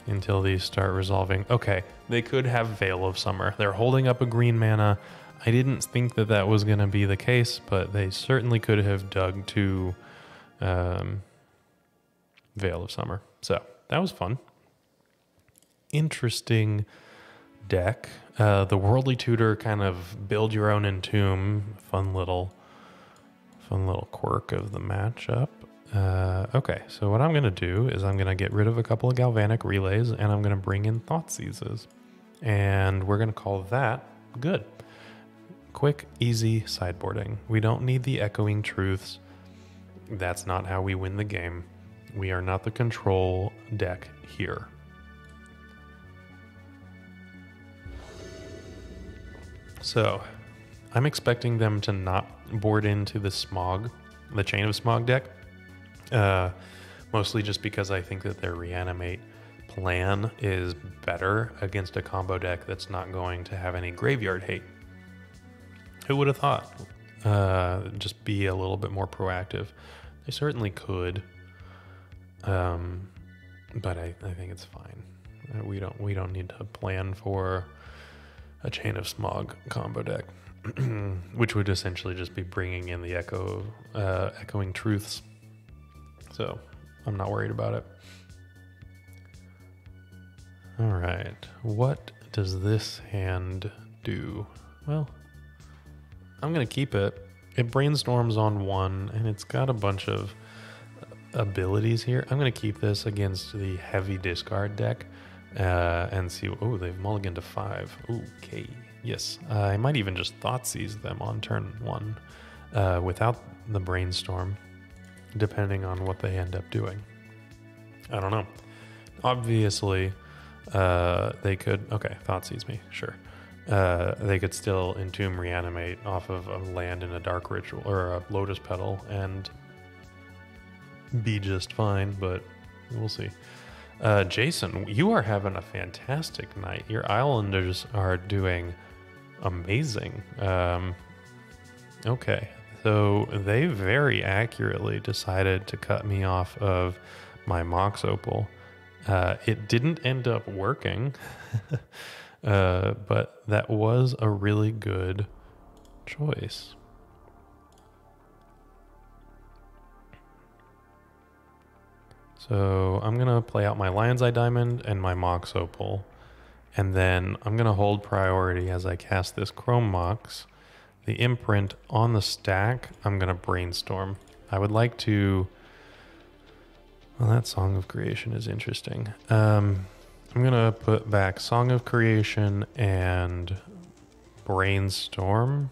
until these start resolving. Okay, they could have Veil of Summer. They're holding up a green mana. I didn't think that that was going to be the case, but they certainly could have dug to um, Veil of Summer. So that was fun. Interesting deck. Uh, the Worldly Tutor kind of build your own entomb. Fun little, fun little quirk of the matchup. Uh, okay, so what I'm going to do is I'm going to get rid of a couple of galvanic relays and I'm going to bring in Thoughtseizes. And we're going to call that good. Quick, easy sideboarding. We don't need the echoing truths. That's not how we win the game. We are not the control deck here. So, I'm expecting them to not board into the smog, the chain of smog deck uh, mostly just because I think that their reanimate plan is better against a combo deck that's not going to have any graveyard hate. Who would have thought? Uh, just be a little bit more proactive. They certainly could, um, but I, I think it's fine. Uh, we don't we don't need to plan for a chain of smog combo deck, which would essentially just be bringing in the echo uh, echoing truths so I'm not worried about it. All right, what does this hand do? Well, I'm gonna keep it. It brainstorms on one, and it's got a bunch of abilities here. I'm gonna keep this against the heavy discard deck uh, and see. Oh, they've mulliganed to five. Okay, yes. Uh, I might even just Thoughtseize them on turn one uh, without the brainstorm depending on what they end up doing. I don't know. Obviously, uh, they could. Okay, Thoughtseize me, sure. Uh, they could still entomb reanimate off of a land in a dark ritual or a lotus petal and be just fine, but we'll see. Uh, Jason, you are having a fantastic night. Your Islanders are doing amazing. Um, okay, so they very accurately decided to cut me off of my Mox Opal. Uh, it didn't end up working, uh, but that was a really good choice. So I'm going to play out my Lion's Eye Diamond and my Mox Opal. And then I'm going to hold priority as I cast this Chrome Mox the imprint on the stack, I'm going to brainstorm. I would like to. Well, that Song of Creation is interesting. Um, I'm to put back Song of Creation and Brainstorm.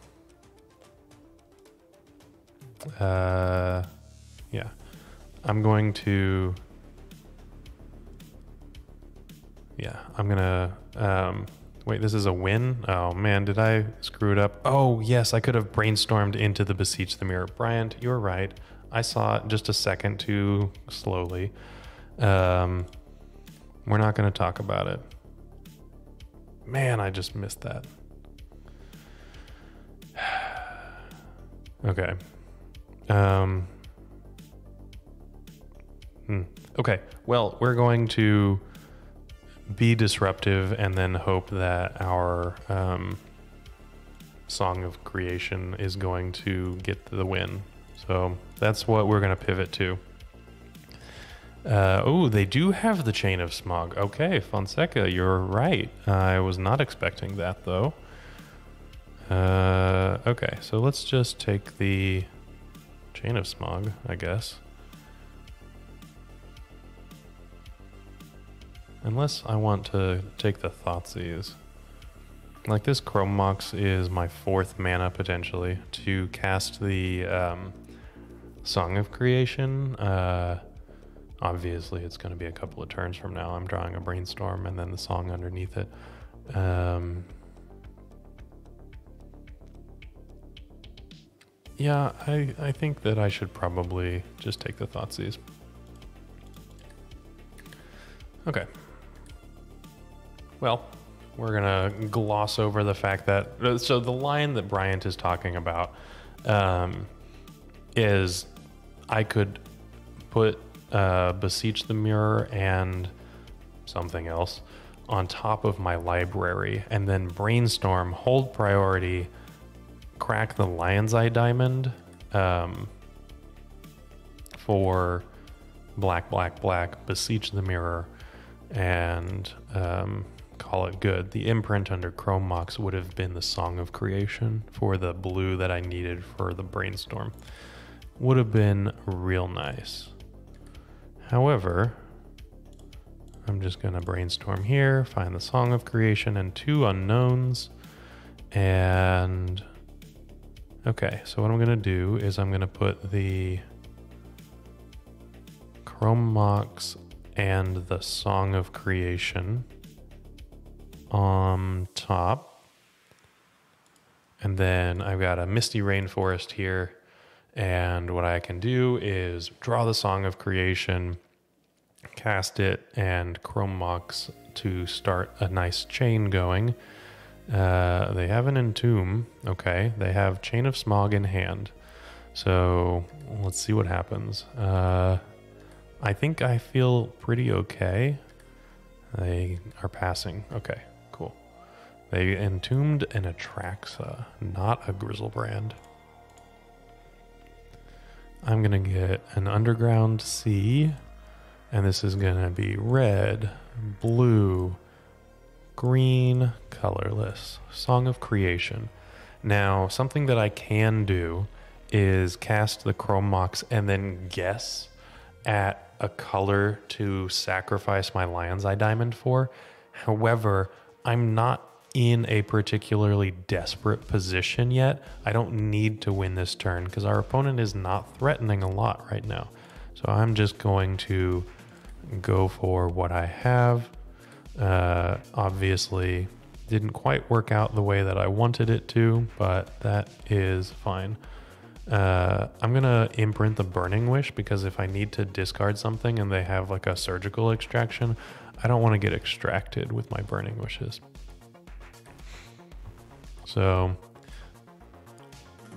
Uh, yeah. I'm going to. Yeah, I'm to. Um, Wait, this is a win? Oh man, did I screw it up? Oh yes, I could have brainstormed into the Beseech the Mirror. Bryant, you're right. I saw it just a second too slowly. Um, We're not going to talk about it. Man, I just missed that. okay. Um. hmm. Okay. Well, we're going to be disruptive and then hope that our um, song of creation is going to get the win. So that's what we're going to pivot to. Uh, oh, they do have the chain of smog. Okay, Fonseca, you're right. I was not expecting that though. Uh, okay, so let's just take the chain of smog, I guess. Unless I want to take the Thoughtseize. Like this Chrome Mox is my fourth mana potentially to cast the um, Song of Creation. Uh, obviously, it's going to be a couple of turns from now. I'm drawing a Brainstorm and then the song underneath it. Um, yeah, I, I think that I should probably just take the Thoughtseize. Okay. Well, we're gonna gloss over the fact that so the line that Bryant is talking about um, is I could put uh, beseech the mirror and something else on top of my library and then brainstorm hold priority crack the lion's eye diamond um, for black black black beseech the mirror and um, call it good. The imprint under Chrome Mox would have been the Song of Creation for the blue that I needed for the brainstorm. Would have been real nice. However, I'm just going to brainstorm here, find the Song of Creation and two unknowns. And okay, so what I'm going to do is I'm going to put the Chrome Mox and the Song of Creation on top. And then I've got a misty rainforest here. And what I can do is draw the Song of Creation, cast it, and Chrome Mox to start a nice chain going. Uh, they have an Entomb. Okay. They have Chain of Smog in hand. So let's see what happens. Uh, I think I feel pretty okay. They are passing. Okay. Cool. They entombed an Atraxa, not a Griselbrand. I'm to get an Underground Sea, and this is to be red, blue, green, colorless. Song of Creation. Now, something that I can do is cast the Chrome Mox and then guess at a color to sacrifice my Lion's Eye Diamond for. However, I'm not in a particularly desperate position yet. I don't need to win this turn because our opponent is not threatening a lot right now. So I'm just going to go for what I have. Uh, obviously, didn't quite work out the way that I wanted it to, but that is fine. Uh, I'm gonna imprint the Burning Wish because if I need to discard something and they have like a surgical extraction, I don't want to get extracted with my Burning Wishes. So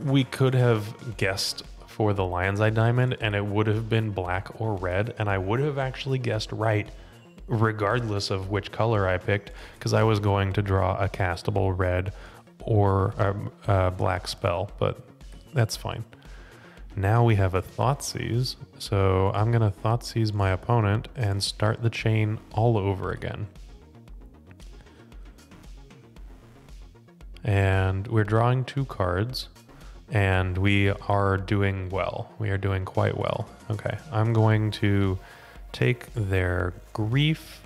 we could have guessed for the Lion's Eye Diamond and it would have been black or red, and I would have actually guessed right regardless of which color I picked because I was going to draw a castable red or a, a black spell, but that's fine. Now we have a Thoughtseize, so I'm going to Thoughtseize my opponent and start the chain all over again. And we're drawing two cards and we are doing well. We are doing quite well. Okay, I'm going to take their grief.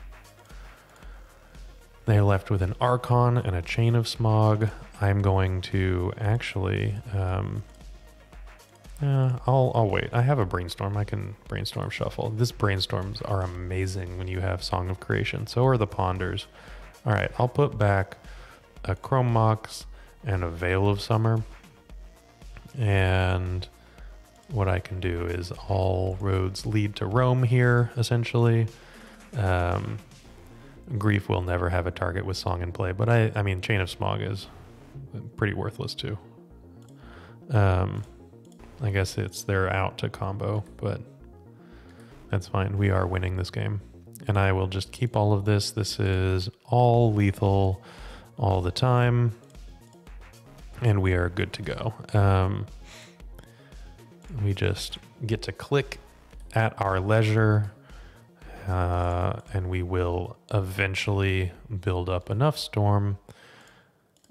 They're left with an Archon and a Chain of Smog. I'm going to actually, um, uh, I'll, I'll wait. I have a brainstorm. I can brainstorm shuffle. This brainstorms are amazing when you have Song of Creation. So are the Ponders. All right, I'll put back a Chrome Mox and a Veil of Summer. And what I can do is all roads lead to Rome here, essentially. Um, Grief will never have a target with Song and Play, but I, I mean, Chain of Smog is pretty worthless too. Um, I guess it's they're out to combo, but that's fine. We are winning this game. And I will just keep all of this. This is all lethal all the time. And we are good to go. Um, we just get to click at our leisure. Uh, and we will eventually build up enough storm.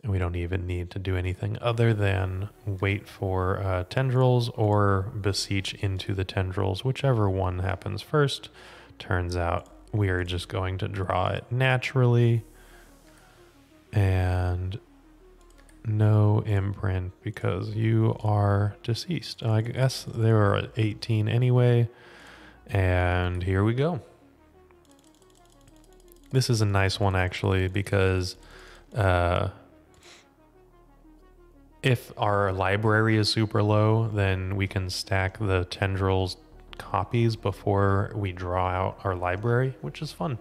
And we don't even need to do anything other than wait for uh, tendrils or beseech into the tendrils, whichever one happens first. Turns out we are just going to draw it naturally and no imprint because you are deceased. I guess there are 18 anyway. And here we go. This is a nice one actually because uh, if our library is super low, then we can stack the tendrils copies before we draw out our library, which is fun.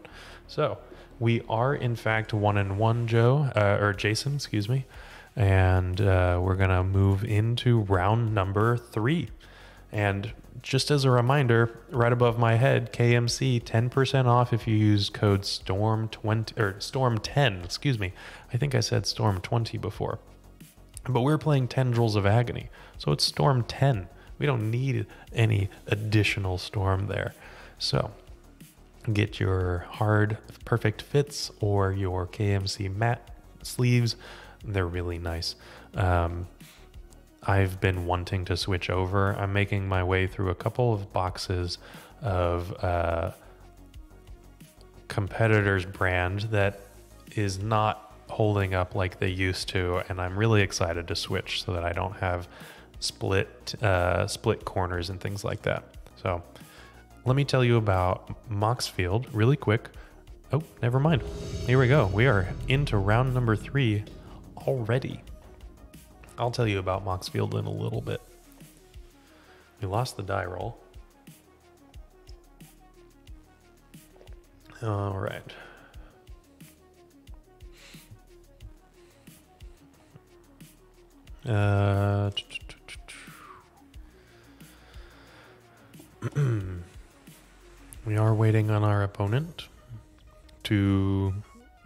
So we are in fact one and one, Joe uh, or Jason, excuse me, and uh, we're gonna move into round number three. And just as a reminder, right above my head, KMC 10% off if you use code STORM20 or STORM10. Excuse me. I think I said STORM20 before. But we're playing Tendrils of Agony, so it's Storm 10. We don't need any additional storm there. So get your hard perfect fits or your KMC matte sleeves. They're really nice. Um, I've been wanting to switch over. I'm making my way through a couple of boxes of uh, competitors' brand that is not holding up like they used to, and I'm really excited to switch so that I don't have split uh, split corners and things like that. So let me tell you about Moxfield really quick. Oh, never mind. Here we go. We are into round number three already. I'll tell you about Moxfield in a little bit. We lost the die roll. All right. Uh, we are waiting on our opponent to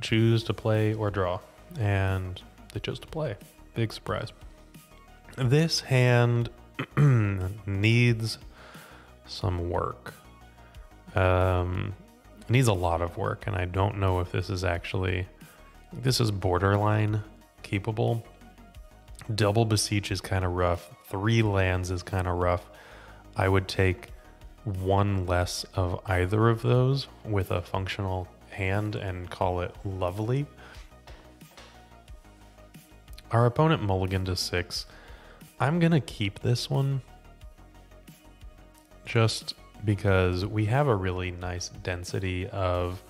choose to play or draw, and they chose to play. Big surprise. This hand needs some work. Um, needs a lot of work, and I don't know if this is actually this is borderline capable Double beseech is kind of rough. Three lands is kind of rough. I would take one less of either of those with a functional hand and call it lovely. Our opponent mulligan to six. I'm going to keep this one just because we have a really nice density of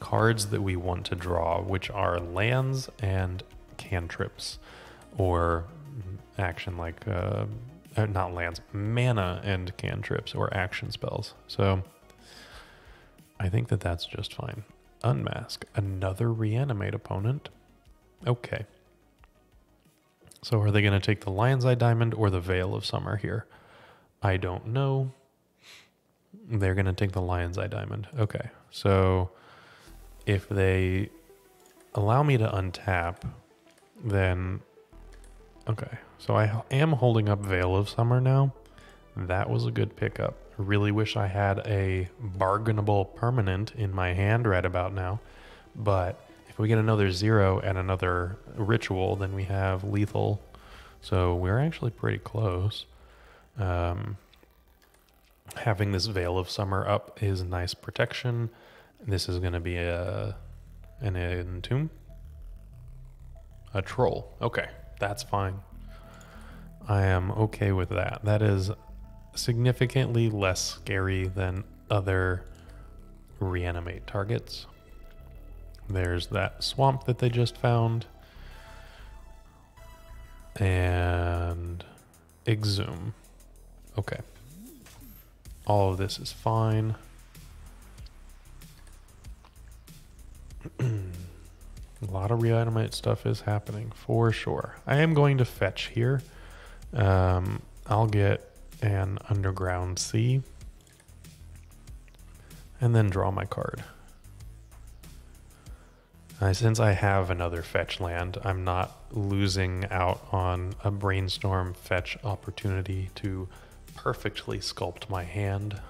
cards that we want to draw, which are lands and cantrips or action like uh, uh, not lands, mana and cantrips or action spells. So I think that that's just fine. Unmask another reanimate opponent. Okay. So are they going to take the Lion's Eye Diamond or the Veil of Summer here? I don't know. They're going to take the Lion's Eye Diamond. Okay. So if they allow me to untap, then Okay, so I am holding up Veil of Summer now. That was a good pickup. I really wish I had a bargainable permanent in my hand right about now. But if we get another zero and another ritual, then we have lethal. So we're actually pretty close. Um, having this Veil of Summer up is nice protection. This is going to be a an entomb. A troll. Okay. That's fine. I am okay with that. That is significantly less scary than other reanimate targets. There's that swamp that they just found. And exhume. Okay. All of this is fine. A lot of reanimate stuff is happening for sure. I am going to fetch here. Um, I'll get an underground sea and then draw my card. Uh, since I have another fetch land, I'm not losing out on a brainstorm fetch opportunity to perfectly sculpt my hand.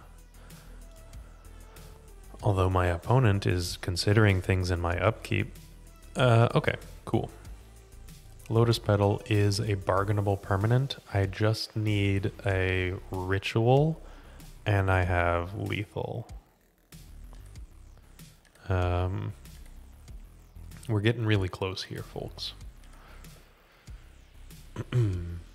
Although my opponent is considering things in my upkeep. Uh, okay, cool. Lotus Petal is a bargainable permanent. I just need a ritual and I have lethal. Um, we're getting really close here, folks.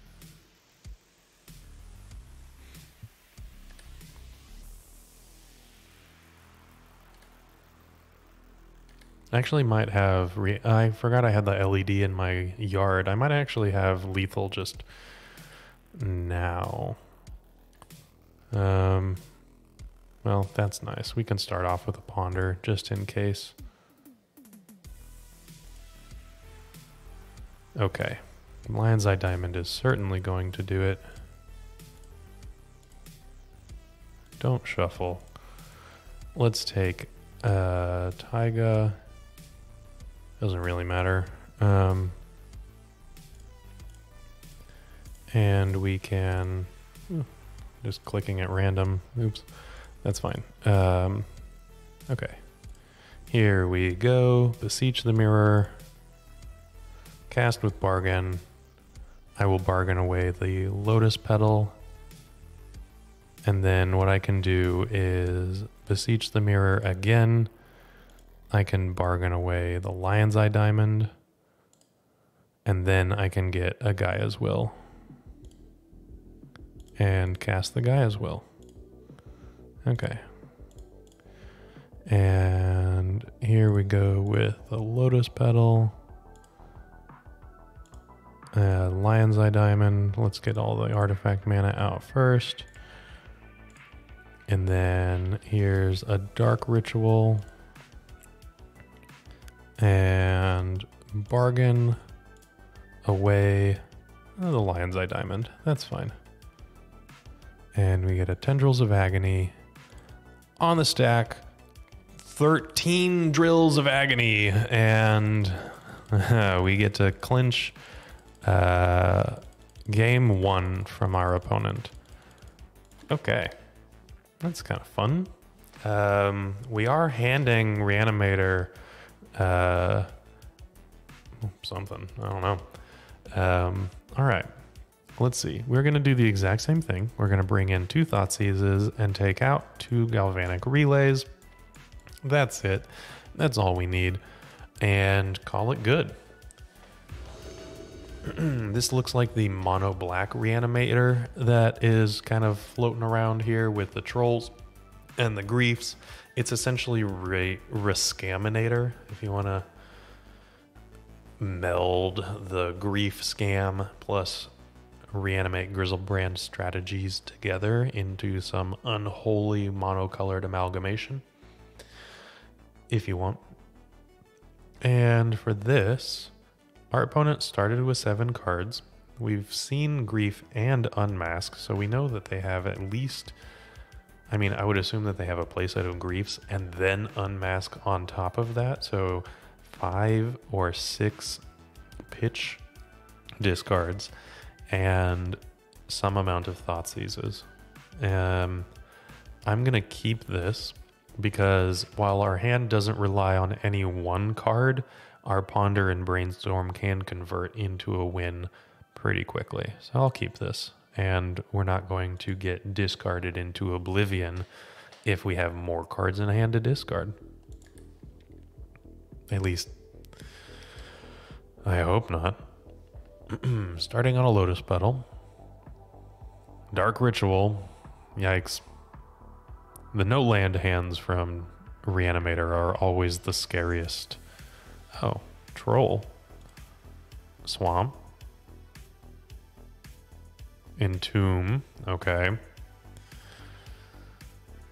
actually might have. Re- I forgot I had the LED in my yard. I might actually have lethal just now. Um. Well, that's nice. We can start off with a ponder just in case. Okay. Lion's Eye Diamond is certainly going to do it. Don't shuffle. Let's take uh, Taiga. Doesn't really matter. Um, and we can hmm, just clicking at random. Oops, that's fine. Um, okay, here we go. Beseech the mirror. Cast with bargain. I will bargain away the lotus petal. And then what I can do is beseech the mirror again. I can bargain away the lion's eye diamond. And then I can get a Gaea's will. And cast the Gaea's will. Okay. And here we go with the lotus petal. Uh, Lion's Eye Diamond. Let's get all the artifact mana out first. And then here's a Dark Ritual. And bargain away the Lion's Eye Diamond. That's fine. And we get a Tendrils of Agony on the stack. Tendrils of Agony. And we get to clinch uh, game one from our opponent. Okay. That's kind of fun. Um, we are handing Reanimator uh, something. I don't know. Um, all right. Let's see. We're going to do the exact same thing. We're going to bring in two Thoughtseizes and take out two Galvanic Relays. That's it. That's all we need. And call it good. this looks like the mono black reanimator that is kind of floating around here with the trolls and the griefs. It's essentially Rescaminator, if you want to meld the grief scam plus reanimate Griselbrand strategies together into some unholy monocolored amalgamation. If you want. And for this, our opponent started with seven cards. We've seen Grief and Unmask, so we know that they have at least. I mean, I would assume that they have a playset of Griefs and then Unmask on top of that. So five or six pitch discards and some amount of Thoughtseizes. Um, I'm going to keep this because while our hand doesn't rely on any one card, our ponder and brainstorm can convert into a win pretty quickly. So I'll keep this. And we're not going to get discarded into oblivion if we have more cards in hand to discard. At least, I hope not. Starting on a lotus petal. Dark ritual. Yikes. The no land hands from Reanimator are always the scariest. Oh, troll. Swamp. Entomb. Okay.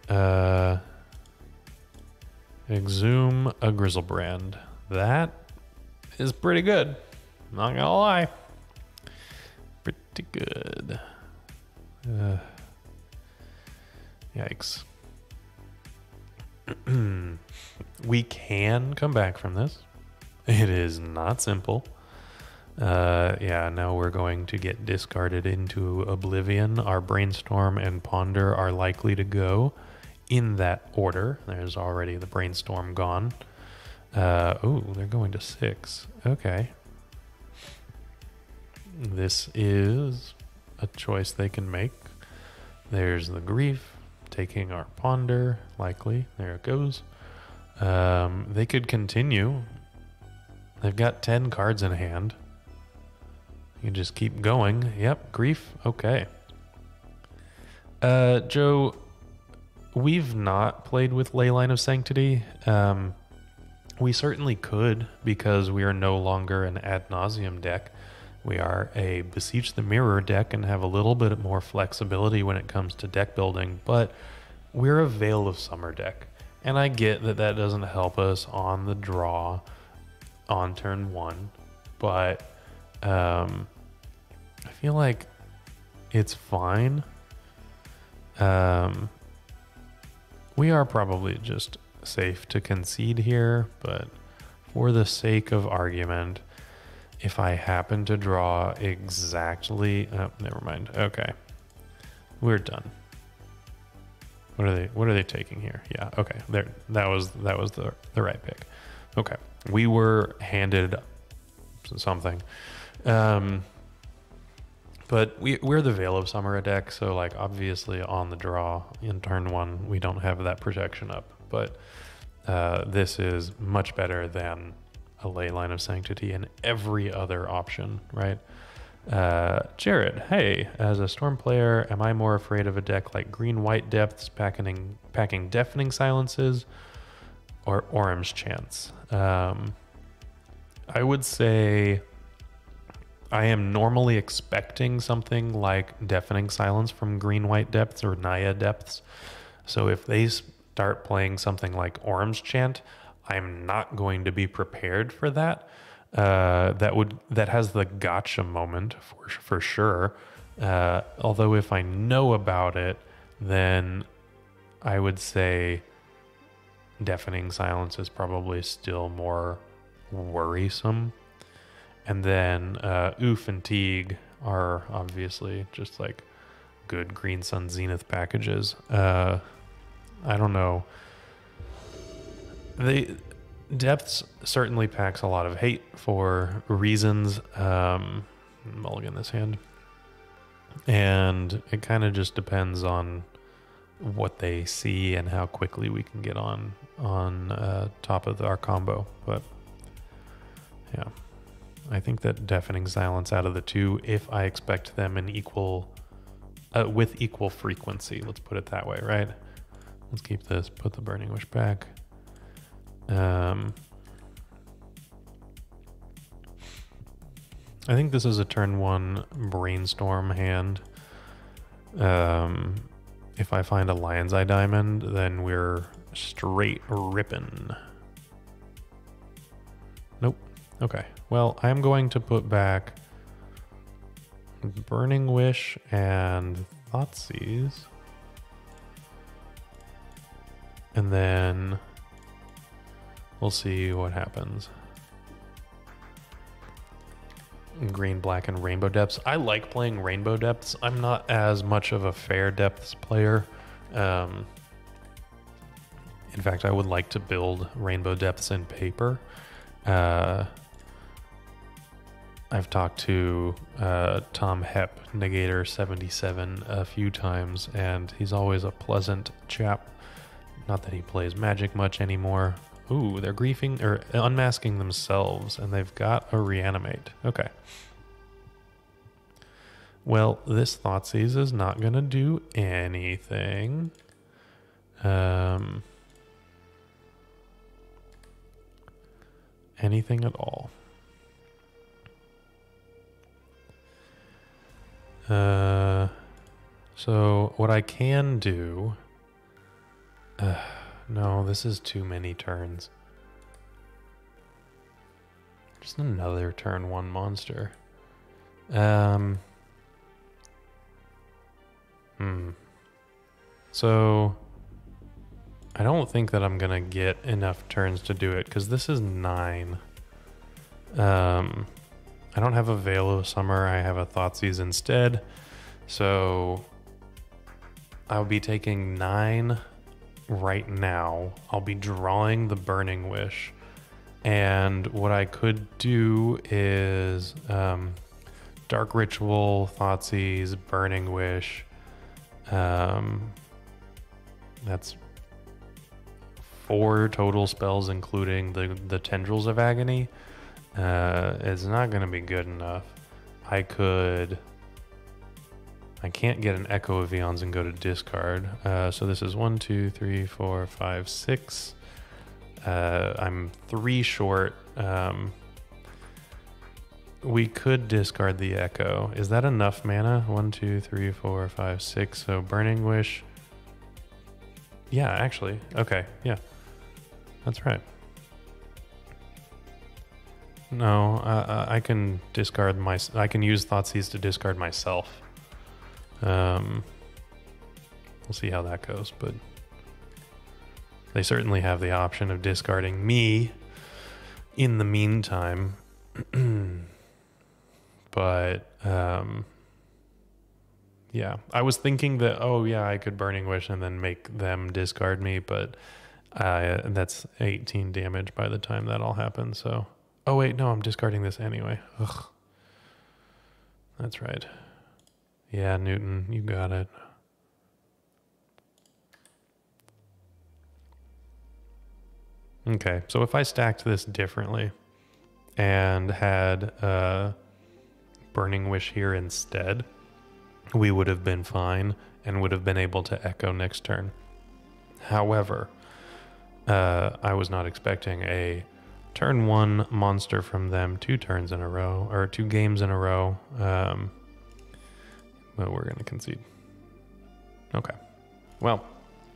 Uh, exhume a Griselbrand. That is pretty good. Not gonna lie. Pretty good. Uh, yikes. we can come back from this. It is not simple. Uh, yeah, now we're going to get discarded into oblivion. Our brainstorm and ponder are likely to go in that order. There's already the brainstorm gone. Uh, oh, they're going to six. Okay. This is a choice they can make. There's the grief, taking our ponder, likely. There it goes. Um, they could continue. They've got 10 cards in hand. You just keep going. Yep, grief. Okay. Uh, Joe, we've not played with Leyline of Sanctity. Um, we certainly could because we are no longer an ad nauseam deck. We are a Beseech the Mirror deck and have a little bit more flexibility when it comes to deck building, but we're a Veil of Summer deck. And I get that that doesn't help us on the draw on turn one, but um, I feel like it's fine. Um, we are probably just safe to concede here, but for the sake of argument, if I happen to draw exactly, oh, never mind. Okay, we're done. What are they? What are they taking here? Yeah. Okay. There. That was that was the the right pick. Okay. We were handed something. Um, but we, we're the Veil of Summer deck, so like obviously on the draw in turn one, we don't have that projection up. But uh, this is much better than a Leyline of Sanctity and every other option, right? Uh, Jared, hey, as a Storm player, am I more afraid of a deck like Green White Depths packing, packing Deafening Silences or Orim's Chant? Um, I would say I am normally expecting something like Deafening Silence from Green White Depths or Naya Depths. So if they start playing something like Orim's Chant, I'm not going to be prepared for that. Uh, that would that has the gotcha moment for for sure. Uh, although if I know about it, then I would say deafening silence is probably still more worrisome. And then uh, Ouphe and Teague are obviously just like good Green Sun Zenith packages. Uh, I don't know. They Depths certainly packs a lot of hate for reasons. Um, mulligan this hand. And it kind of just depends on what they see and how quickly we can get on on uh, top of our combo. But yeah, I think that deafening silence out of the two, if I expect them in equal, uh, with equal frequency, let's put it that way, right? Let's keep this. Put the burning wish back. Um, I think this is a turn one brainstorm hand. Um, if I find a lion's eye diamond, then we're straight ripping. Nope. Okay. Well, I'm going to put back Burning Wish and Thoughtseize. And then We'll see what happens. Green, black, and rainbow depths. I like playing rainbow depths. I'm not as much of a fair depths player. Um, in fact, I would like to build rainbow depths in paper. Uh, I've talked to uh, Tom Hep, Negator77, a few times, and he's always a pleasant chap. Not that he plays Magic much anymore, Ooh, they're griefing or unmasking themselves, and they've got a reanimate. Okay. Well, this Thoughtseize is not going to do anything. Um, anything at all. Uh, so what I can do... Uh, no, this is too many turns. Just another turn one monster. Um. Hmm. So, I don't think that I'm gonna get enough turns to do it because this is nine. Um, I don't have a Veil of Summer. I have a Thoughtseize instead. So, I'll be taking nine right now. I'll be drawing the Burning Wish. And what I could do is um, Dark Ritual, Thoughtseize, Burning Wish. Um, that's four total spells, including the, the Tendrils of Agony. Uh, it's not going to be good enough. I could. I can't get an Echo of Eons and go to discard. Uh, so this is one, two, three, four, five, six. Uh, I'm three short. Um, we could discard the Echo. Is that enough mana? One, two, three, four, five, six. So Burning Wish. Yeah, actually. Okay, yeah. That's right. No, uh, I can discard my. I can use Thoughtseize to discard myself. Um, we'll see how that goes, but they certainly have the option of discarding me in the meantime. but um, yeah, I was thinking that oh yeah, I could Burning Wish and then make them discard me, but uh, that's 18 damage by the time that all happens. So oh wait, no, I'm discarding this anyway. Ugh. That's right. Yeah, Newton, you got it. Okay, so if I stacked this differently and had uh, Burning Wish here instead, we would have been fine and would have been able to echo next turn. However, uh, I was not expecting a turn one monster from them two turns in a row, or two games in a row. Um, but we're going to concede. Okay. Well,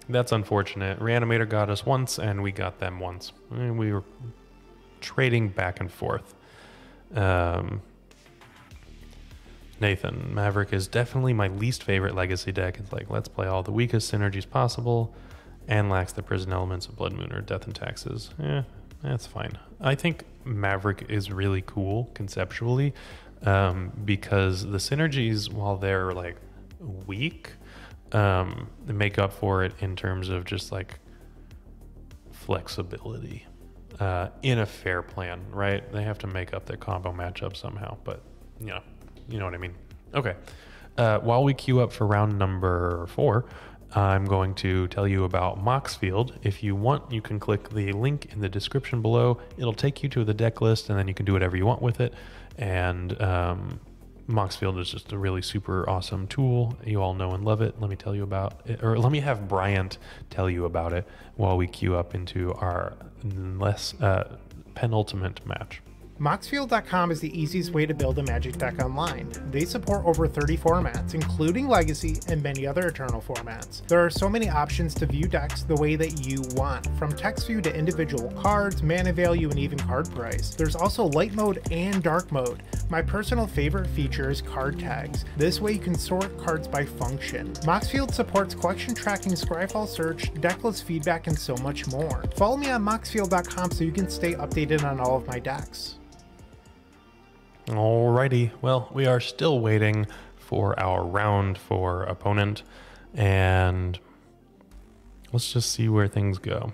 that's unfortunate. Reanimator got us once, and we got them once. And we were trading back and forth. Um, Nathan, Maverick is definitely my least favorite legacy deck. It's like, let's play all the weakest synergies possible and lacks the prison elements of Blood Moon or Death and Taxes. Yeah, that's fine. I think Maverick is really cool conceptually um, because the synergies, while they're like weak, um, make up for it in terms of just like flexibility uh, in a fair plan, right? They have to make up their combo matchup somehow, but you know, you know what I mean. Okay. Uh, while we queue up for round number four, I'm going to tell you about Moxfield. If you want, you can click the link in the description below. It'll take you to the deck list, and then you can do whatever you want with it. And um, Moxfield is just a really super awesome tool. You all know and love it. Let me tell you about it, or let me have Bryant tell you about it while we queue up into our less uh, penultimate match. Moxfield.com is the easiest way to build a Magic deck online. They support over 30 formats, including Legacy and many other Eternal formats. There are so many options to view decks the way that you want, from text view to individual cards, mana value, and even card price. There's also light mode and dark mode. My personal favorite feature is card tags. This way you can sort cards by function. Moxfield supports collection tracking, scryfall search, decklist feedback, and so much more. Follow me on moxfield.com so you can stay updated on all of my decks. Alrighty, well, we are still waiting for our round for opponent, and let's just see where things go.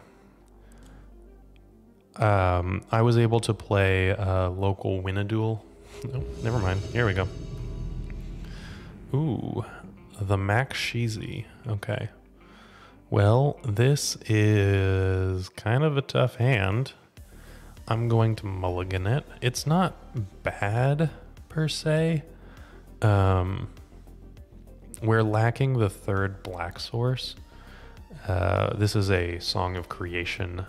Um, I was able to play a local win a duel. Oh, never mind. Here we go. Ooh, the Max Sheezy. Okay. Well, this is kind of a tough hand. I'm going to mulligan it. It's not bad per se. Um, we're lacking the third black source. Uh, this is a Song of Creation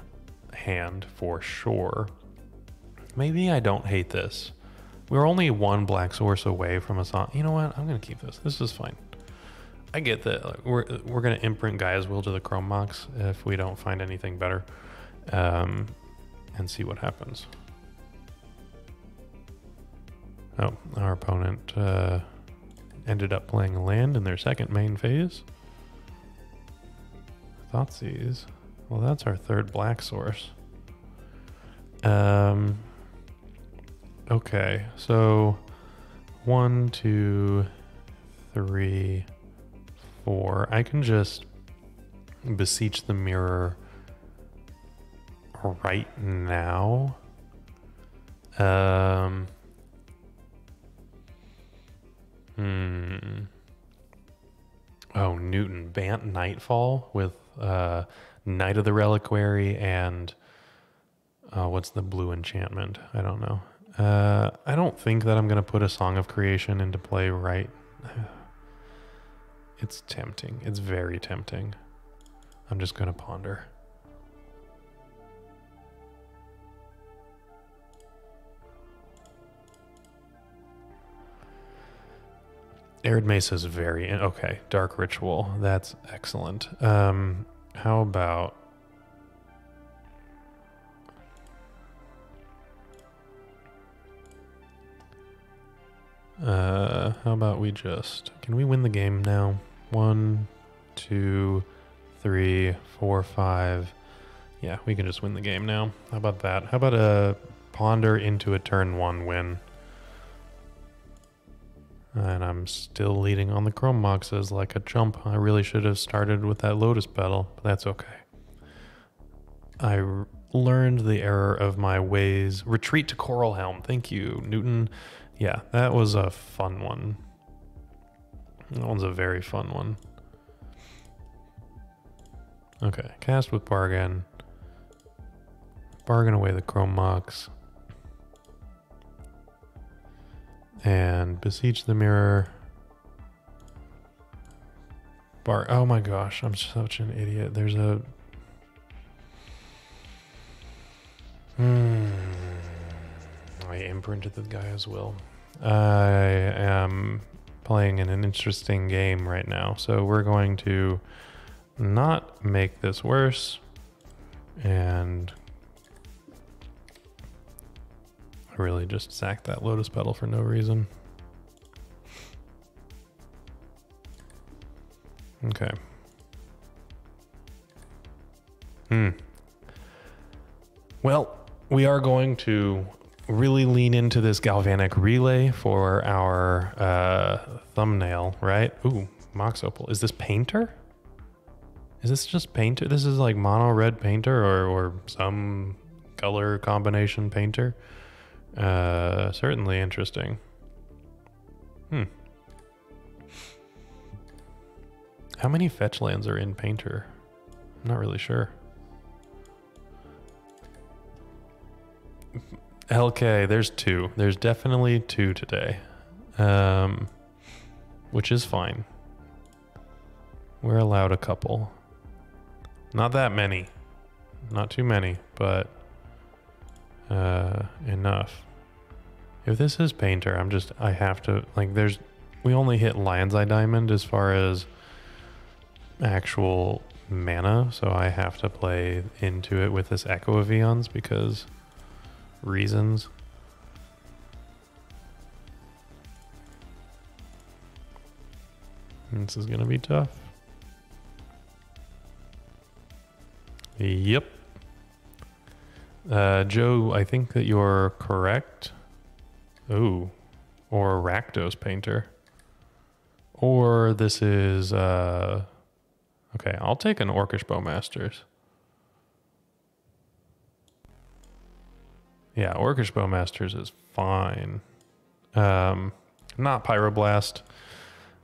hand for sure. Maybe I don't hate this. We're only one black source away from a song. You know what? I'm gonna keep this. This is fine. I get that. We're we're gonna imprint Gaea's Will to the Chrome Mox if we don't find anything better. Um, and see what happens. Oh, our opponent uh, ended up playing land in their second main phase. Thoughtseize. Well, that's our third black source. Um. Okay, so one, two, three, four. I can just beseech the mirror right now. Um. Hmm. Oh, Newton Bant Knightfall with uh, Knight of the Reliquary and uh, what's the blue enchantment? I don't know. Uh, I don't think that I'm gonna put a Song of Creation into play right. It's tempting. It's very tempting. I'm just gonna ponder. Arid Mesa is very okay. Dark Ritual, that's excellent. Um, how about uh, how about we just can we win the game now? One, two, three, four, five. Yeah, we can just win the game now. How about that? How about a ponder into a turn one win? And I'm still leading on the Chrome Moxes like a chump. I really should have started with that Lotus Petal, but that's okay. I learned the error of my ways. Retreat to Coralhelm. Thank you, Newton. Yeah, that was a fun one. That one's a very fun one. Okay, cast with bargain. Bargain away the Chrome Mox. And beseech the mirror. Bar. Oh my gosh, I'm such an idiot. There's a. Hmm. I imprinted the Gaea's Will. I am playing in an interesting game right now, so we're going to not make this worse and I really just sacked that lotus petal for no reason. Okay. Hmm. Well, we are going to really lean into this galvanic relay for our uh, thumbnail, right? Ooh, Mox Opal. Is this painter? Is this just painter? This is like mono red painter or, or some color combination painter? Uh, certainly interesting. Hmm. How many fetch lands are in Painter? I'm not really sure. LK, there's two. There's definitely two today. Um, which is fine. We're allowed a couple. Not that many. Not too many, but uh, enough. If this is painter, I'm just I have to like there's we only hit Lion's Eye Diamond as far as actual mana, so I have to play into it with this Echo of Eons because reasons. This is gonna be tough. Yep. Uh, Joe, I think that you're correct. Ooh, or Rakdos painter. Or this is, uh, okay, I'll take an Orcish Bowmasters. Yeah, Orcish Bowmasters is fine. Um, not Pyroblast.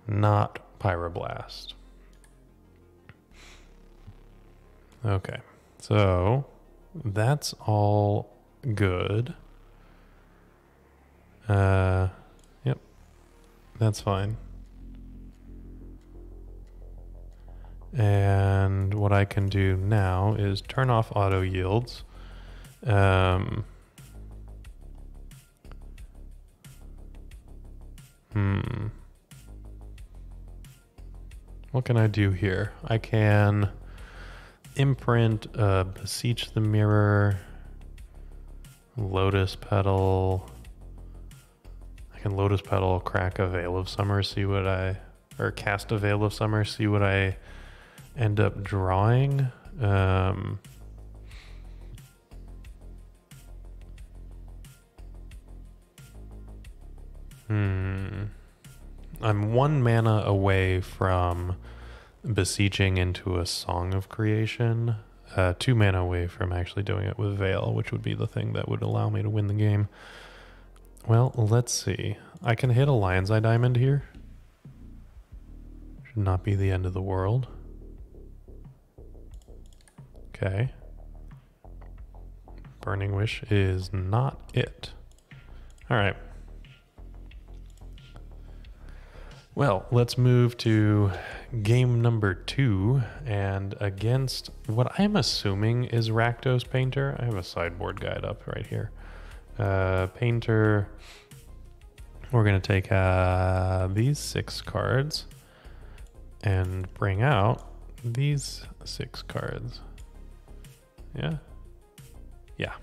Not Pyroblast. Okay, so that's all good. Uh, yep, that's fine. And what I can do now is turn off auto yields. Um, hmm. What can I do here? I can imprint, uh, beseech the mirror, lotus petal. I can Lotus Petal, crack a Veil of Summer, see what I, or cast a Veil of Summer, see what I end up drawing. Um, hmm. I'm one mana away from beseeching into a Song of Creation. Uh, two mana away from actually doing it with Veil, which would be the thing that would allow me to win the game. Well, let's see. I can hit a Lion's Eye Diamond here. Should not be the end of the world. Okay. Burning Wish is not it. All right. Well, let's move to game number two. And against what I'm assuming is Rakdos Painter. I have a sideboard guide up right here. Uh, Painter. We're going to take uh, these six cards and bring out these six cards. Yeah. Yeah.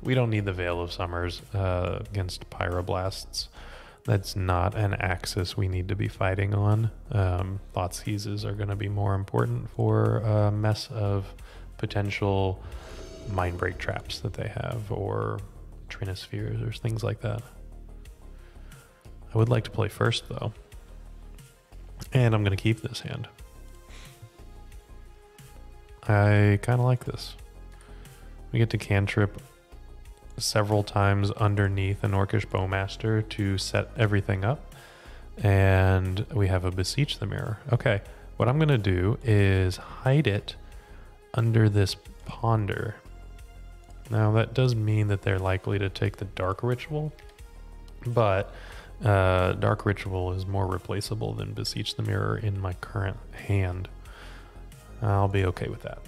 We don't need the Veil of Summers uh, against Pyroblasts. That's not an axis we need to be fighting on. Um, Thoughtseizes are going to be more important for a mess of potential Mindbreak traps that they have or Trinispheres or things like that. I would like to play first though. And I'm going to keep this hand. I kind of like this. We get to cantrip several times underneath an Orcish Bowmaster to set everything up. And we have a Beseech the Mirror. Okay, what I'm going to do is hide it under this Ponder. Now, that does mean that they're likely to take the Dark Ritual, but uh, Dark Ritual is more replaceable than Beseech the Mirror in my current hand. I'll be okay with that.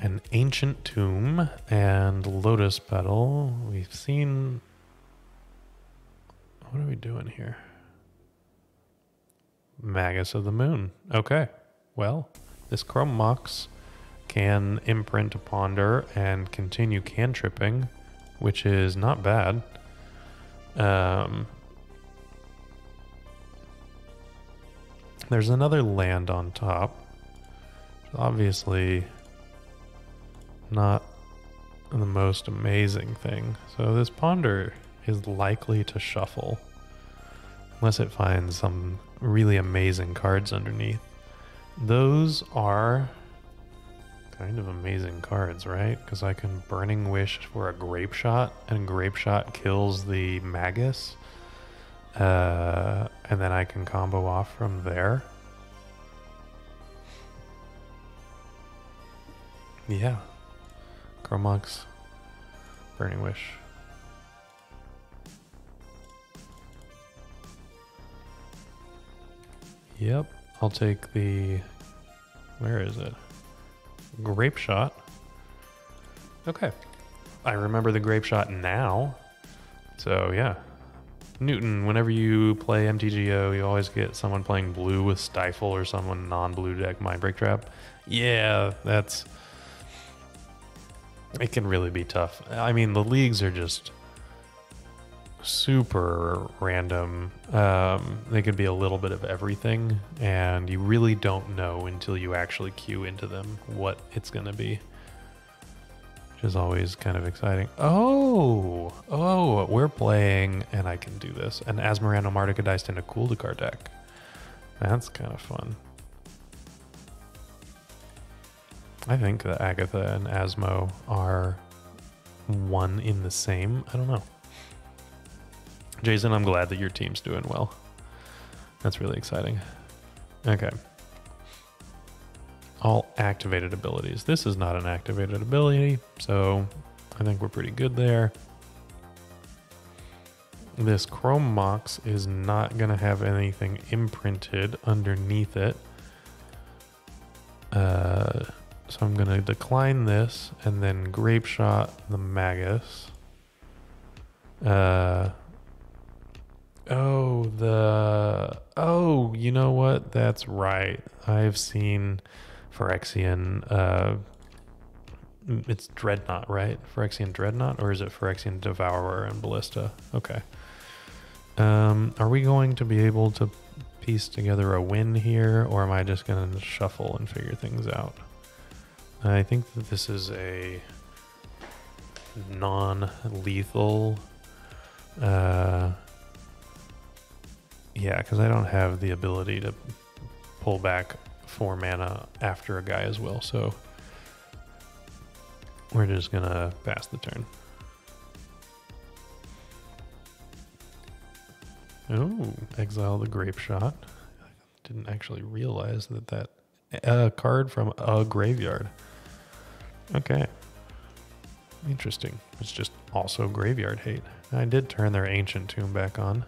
An ancient tomb and lotus petal. We've seen. What are we doing here? Magus of the Moon. Okay. Well, this Chrome Mox can imprint a ponder and continue cantripping, which is not bad. Um, there's another land on top. Obviously, not the most amazing thing. So this ponder is likely to shuffle unless it finds some really amazing cards underneath. Those are kind of amazing cards, right? Because I can Burning Wish for a Grapeshot, and Grapeshot kills the Magus. Uh, and then I can combo off from there. Yeah, Chrome Mox. Burning Wish. Yep, I'll take the. Where is it? Grapeshot. Okay. I remember the Grapeshot now. So, yeah. Newton, whenever you play MTGO, you always get someone playing blue with Stifle or someone non blue deck Mindbreak Trap. Yeah, that's it can really be tough. I mean, the leagues are just super random. Um, they can be a little bit of everything, and you really don't know until you actually queue into them what it's going to be. Which is always kind of exciting. Oh, oh, we're playing, and I can do this, an Asmoranomardicadaistinaculdacar deck. That's kind of fun. I think that Agatha and Asmo are one in the same. I don't know. Jason, I'm glad that your team's doing well. That's really exciting. Okay. All activated abilities. This is not an activated ability, so I think we're pretty good there. This Chrome Mox is not going to have anything imprinted underneath it. Uh, so I'm going to decline this and then grapeshot the Magus. Uh, oh, the. Oh, you know what? That's right. I've seen Phyrexian uh, it's Dreadnought, right? Phyrexian Dreadnought, or is it Phyrexian Devourer and Ballista? Okay. Um, are we going to be able to piece together a win here, or am I just going to shuffle and figure things out? I think that this is a non-lethal. Uh, yeah, because I don't have the ability to pull back four mana after a Gaea's Will, so we're just gonna pass the turn. Oh, exile the grapeshot. Didn't actually realize that that a card from a graveyard. Okay. Interesting. It's just also graveyard hate. I did turn their ancient tomb back on.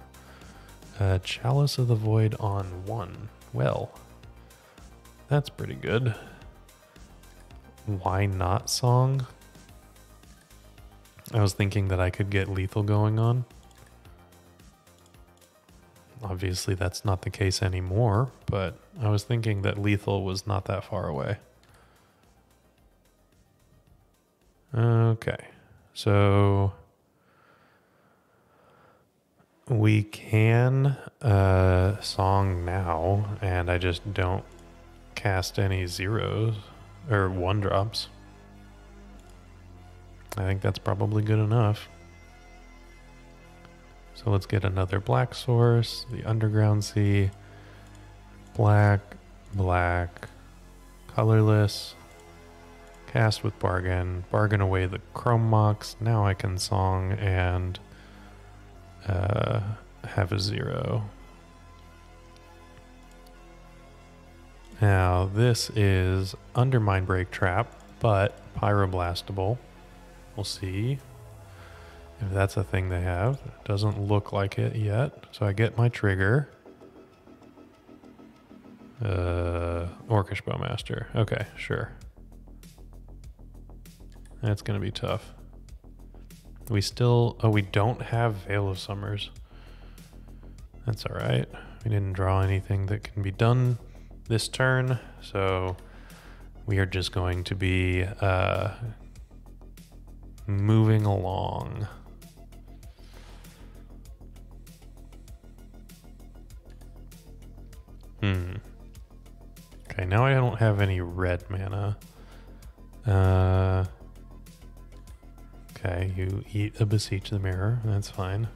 Uh, Chalice of the Void on one. Well, that's pretty good. Why not song? I was thinking that I could get lethal going on. Obviously, that's not the case anymore, but I was thinking that lethal was not that far away. Okay, so we can uh, song now, and I just don't cast any zeros or one drops. I think that's probably good enough. So let's get another black source, the underground sea, black, black, colorless, cast with bargain, bargain away the chrome mox. Now I can song and uh, have a zero. Now this is under Mindbreak Trap, but Pyroblastable. We'll see if that's a thing they have. It doesn't look like it yet. So I get my trigger. Uh, Orcish Bowmaster. Okay, sure. That's going to be tough. We still... Oh, we don't have Veil of Summers. That's alright. We didn't draw anything that can be done this turn, so we are just going to be uh, moving along. Hmm. Okay, now I don't have any red mana. Uh, okay, you eat a Beseech the Mirror. That's fine.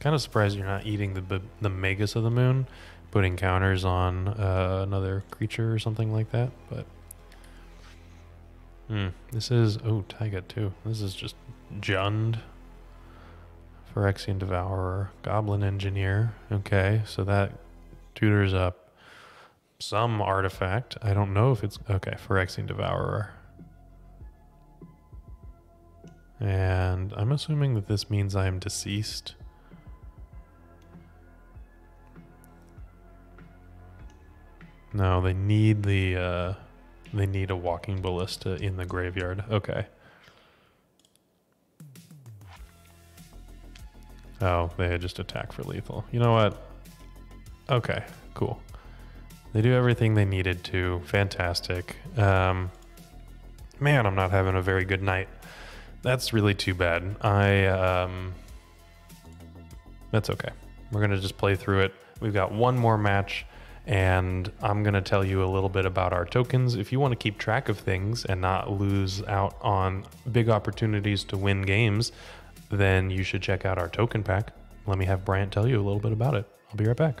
Kind of surprised you're not eating the the Magus of the Moon, putting counters on uh, another creature or something like that. But hmm, this is oh Taiga too. This is just Jund. Phyrexian Devourer, Goblin Engineer. Okay, so that tutors up some artifact. I don't know if it's okay. Phyrexian Devourer. And I'm assuming that this means I am deceased. No, they need the uh, they need a walking ballista in the graveyard. Okay. Oh, they just attack for lethal. You know what? Okay, cool. They do everything they needed to. Fantastic. Um, man, I'm not having a very good night. That's really too bad. I, um, that's okay. We're going to just play through it. We've got one more match, and I'm going to tell you a little bit about our tokens. If you want to keep track of things and not lose out on big opportunities to win games, then you should check out our token pack. Let me have Bryant tell you a little bit about it. I'll be right back.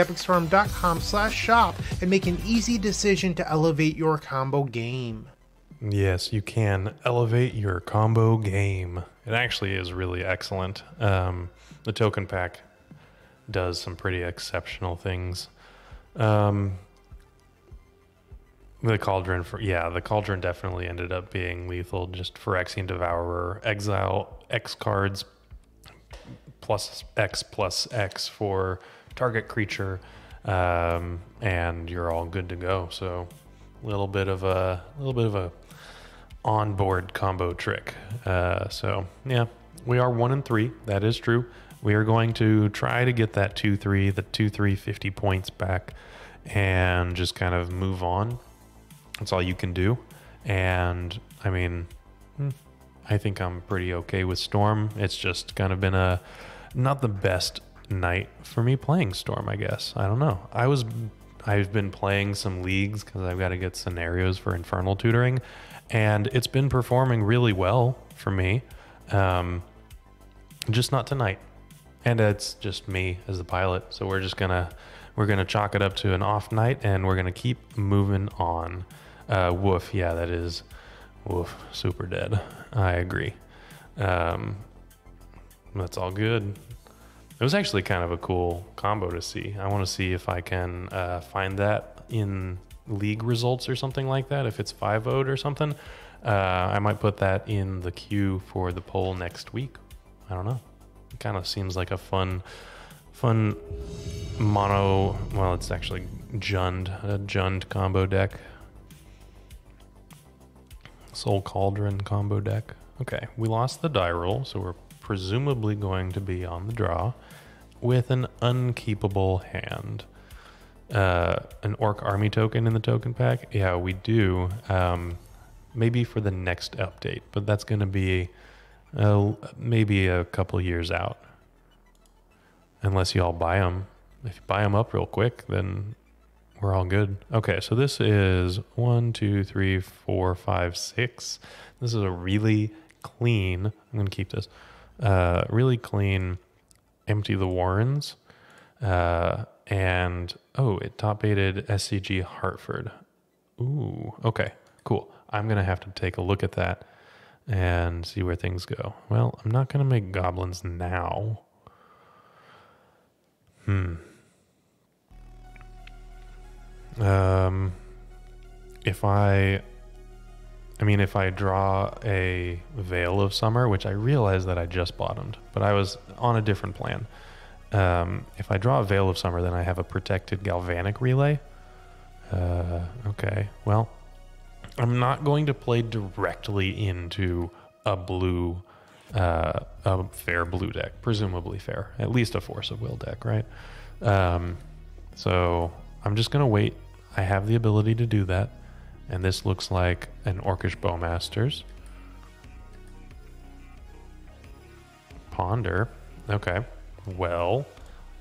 epicstorm.com slash shop and make an easy decision to elevate your combo game. Yes, you can elevate your combo game. It actually is really excellent. Um, the token pack does some pretty exceptional things. Um, The cauldron for yeah, the cauldron definitely ended up being lethal. Just Phyrexian Devourer, exile X cards plus X plus X for target creature, um, and you're all good to go. So, a little bit of a little bit of a onboard combo trick. Uh, so yeah, we are one and three. That is true. We are going to try to get that two three, the two three fifty points back, and just kind of move on. That's all you can do. And I mean, hmm, I think I'm pretty okay with Storm. It's just kind of been a not the best night for me playing Storm, I guess. I don't know. I was I've been playing some leagues cuz I've got to get scenarios for Infernal tutoring and it's been performing really well for me. Um, just not tonight. And it's just me as the pilot, so we're just going to we're going to chalk it up to an off night and we're going to keep moving on. Uh, woof, yeah, that is woof, super dead. I agree. Um, that's all good. It was actually kind of a cool combo to see. I want to see if I can uh, find that in league results or something like that. If it's 5 0 or something, uh, I might put that in the queue for the poll next week. I don't know. It kind of seems like a fun, fun mono. Well, it's actually Jund, a Jund combo deck. Soul Cauldron combo deck. Okay, we lost the die roll, so we're presumably going to be on the draw with an unkeepable hand. Uh, an orc army token in the token pack? Yeah, we do. Um, maybe for the next update, but that's going to be uh, maybe a couple years out. Unless you all buy them. If you buy them up real quick, then we're all good. Okay, so this is one, two, three, four, five, six. This is a really clean. I'm going to keep this. Uh, really clean. Empty the Warrens. Uh, and oh, it top baited SCG Hartford. Ooh, okay, cool. I'm gonna have to take a look at that and see where things go. Well, I'm not gonna make goblins now. Hmm. Um, if I, I mean, if I draw a Veil of Summer, which I realize that I just bottomed, but I was on a different plan. Um, if I draw a Veil of Summer, then I have a protected Galvanic Relay. Uh, okay, well, I'm not going to play directly into a blue, uh, a fair blue deck, presumably fair, at least a Force of Will deck, right? Um, so I'm just going to wait. I have the ability to do that. And this looks like an Orcish Bowmasters. Ponder. Okay. Well,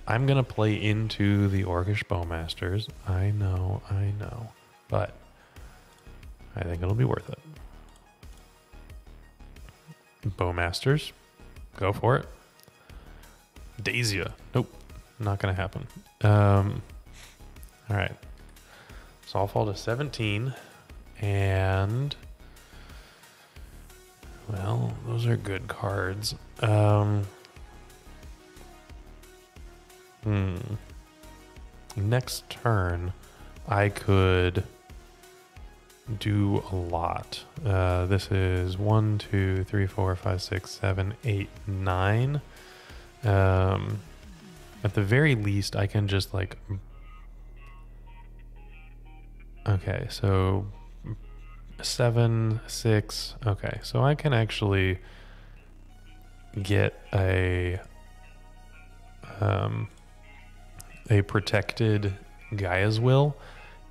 I'm going to play into the Orcish Bowmasters. I know, I know. But I think it'll be worth it. Bowmasters. Go for it. Dazia. Nope. Not going to happen. Um, all right. So I'll fall to 17. And. Well, those are good cards. Um, Hmm. Next turn, I could do a lot. Uh, this is one, two, three, four, five, six, seven, eight, nine. Um, at the very least, I can just like. Okay, so seven, six. Okay, so I can actually get a. Um, a protected Gaea's Will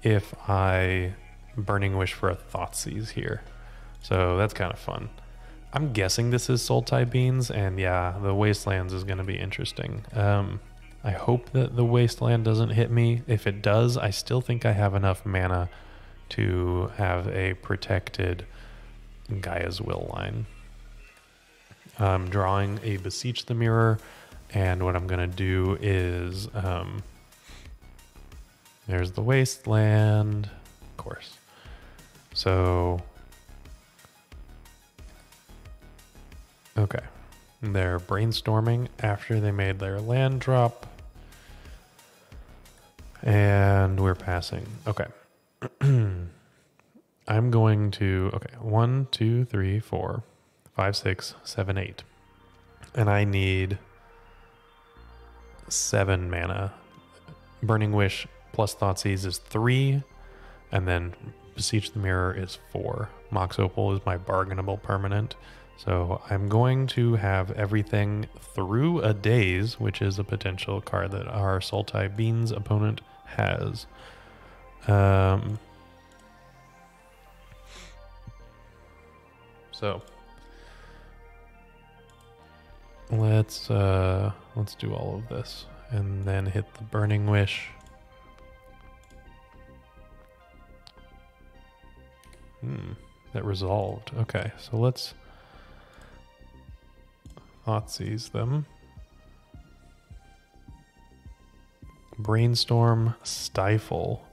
if I Burning Wish for a Thoughtseize here. So that's kind of fun. I'm guessing this is Sultai Beans, and yeah, the Wastelands is going to be interesting. Um, I hope that the Wasteland doesn't hit me. If it does, I still think I have enough mana to have a protected Gaea's Will line. I'm drawing a Beseech the Mirror and what I'm going to do is um, there's the wasteland, of course. So, okay. They're brainstorming after they made their land drop. And we're passing. Okay. I'm going to, okay, one, two, three, four, five, six, seven, eight. And I need seven mana. Burning Wish plus Thoughtseize is three, and then Beseech the Mirror is four. Mox Opal is my bargainable permanent. So I'm going to have everything through a daze, which is a potential card that our Sultai Beans opponent has. Um, so let's uh, let's do all of this and then hit the Burning Wish. Hmm, that resolved. Okay, so let's Thoughtseize them. Brainstorm, stifle.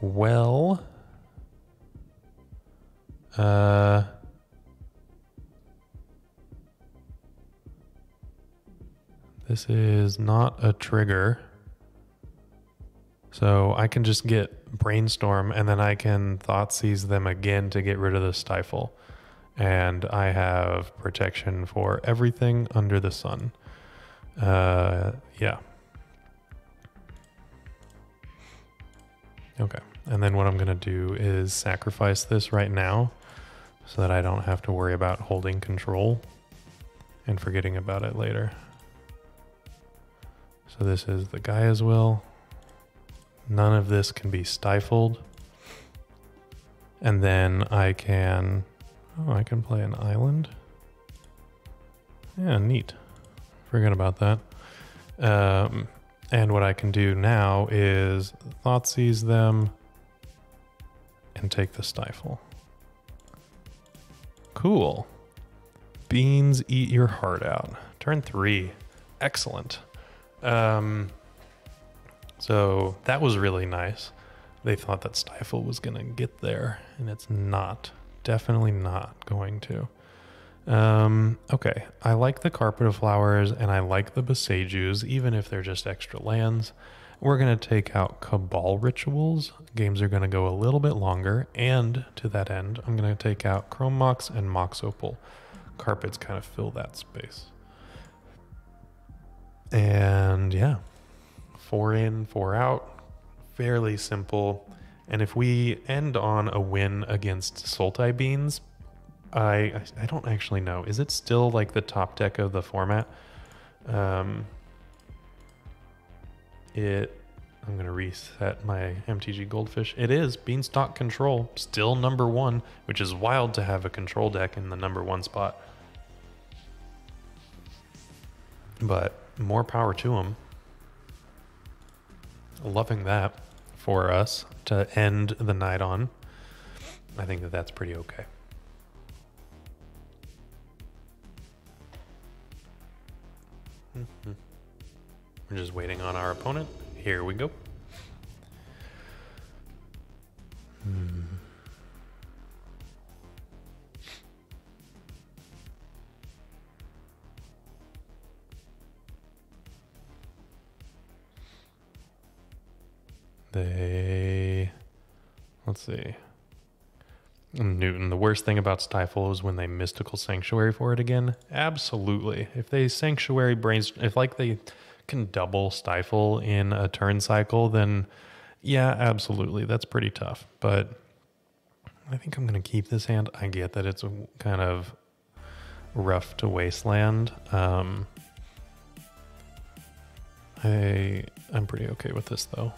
Well, uh, this is not a trigger. So I can just get brainstorm and then I can Thoughtseize them again to get rid of the stifle and I have protection for everything under the sun. Uh, yeah. Okay. And then what I'm going to do is sacrifice this right now so that I don't have to worry about holding control and forgetting about it later. So this is the Gaea's Will. None of this can be stifled. And then I can Oh, I can play an island. Yeah, neat. Forget about that. Um, and what I can do now is Thought Thoughtseize them and take the stifle. Cool. Beans eat your heart out. Turn three. Excellent. Um, so that was really nice. They thought that Stifle was going to get there, and it's not definitely not going to. Um, okay, I like the Carpet of Flowers and I like the Boseijus, even if they're just extra lands. We're going to take out Cabal Rituals. Games are going to go a little bit longer, and to that end, I'm going to take out Chrome Mox and Mox Opal. Carpets kind of fill that space. And yeah, four in, four out. Fairly simple. And if we end on a win against Sultai Beans, I I don't actually know. Is it still like the top deck of the format? Um, it. I'm gonna reset my MTG Goldfish. It is Beanstalk Control, still number one, which is wild to have a control deck in the number one spot. But more power to them. Loving that for us to end the night on. I think that that's pretty okay. Mm-hmm. We're just waiting on our opponent. Here we go. Hmm. They. Let's see. Newton, the worst thing about Stifle is when they mystical sanctuary for it again. Absolutely. If they sanctuary brains, if like they can double Stifle in a turn cycle, then yeah, absolutely. That's pretty tough. But I think I'm going to keep this hand. I get that it's kind of rough to wasteland. Um, I I'm pretty okay with this though.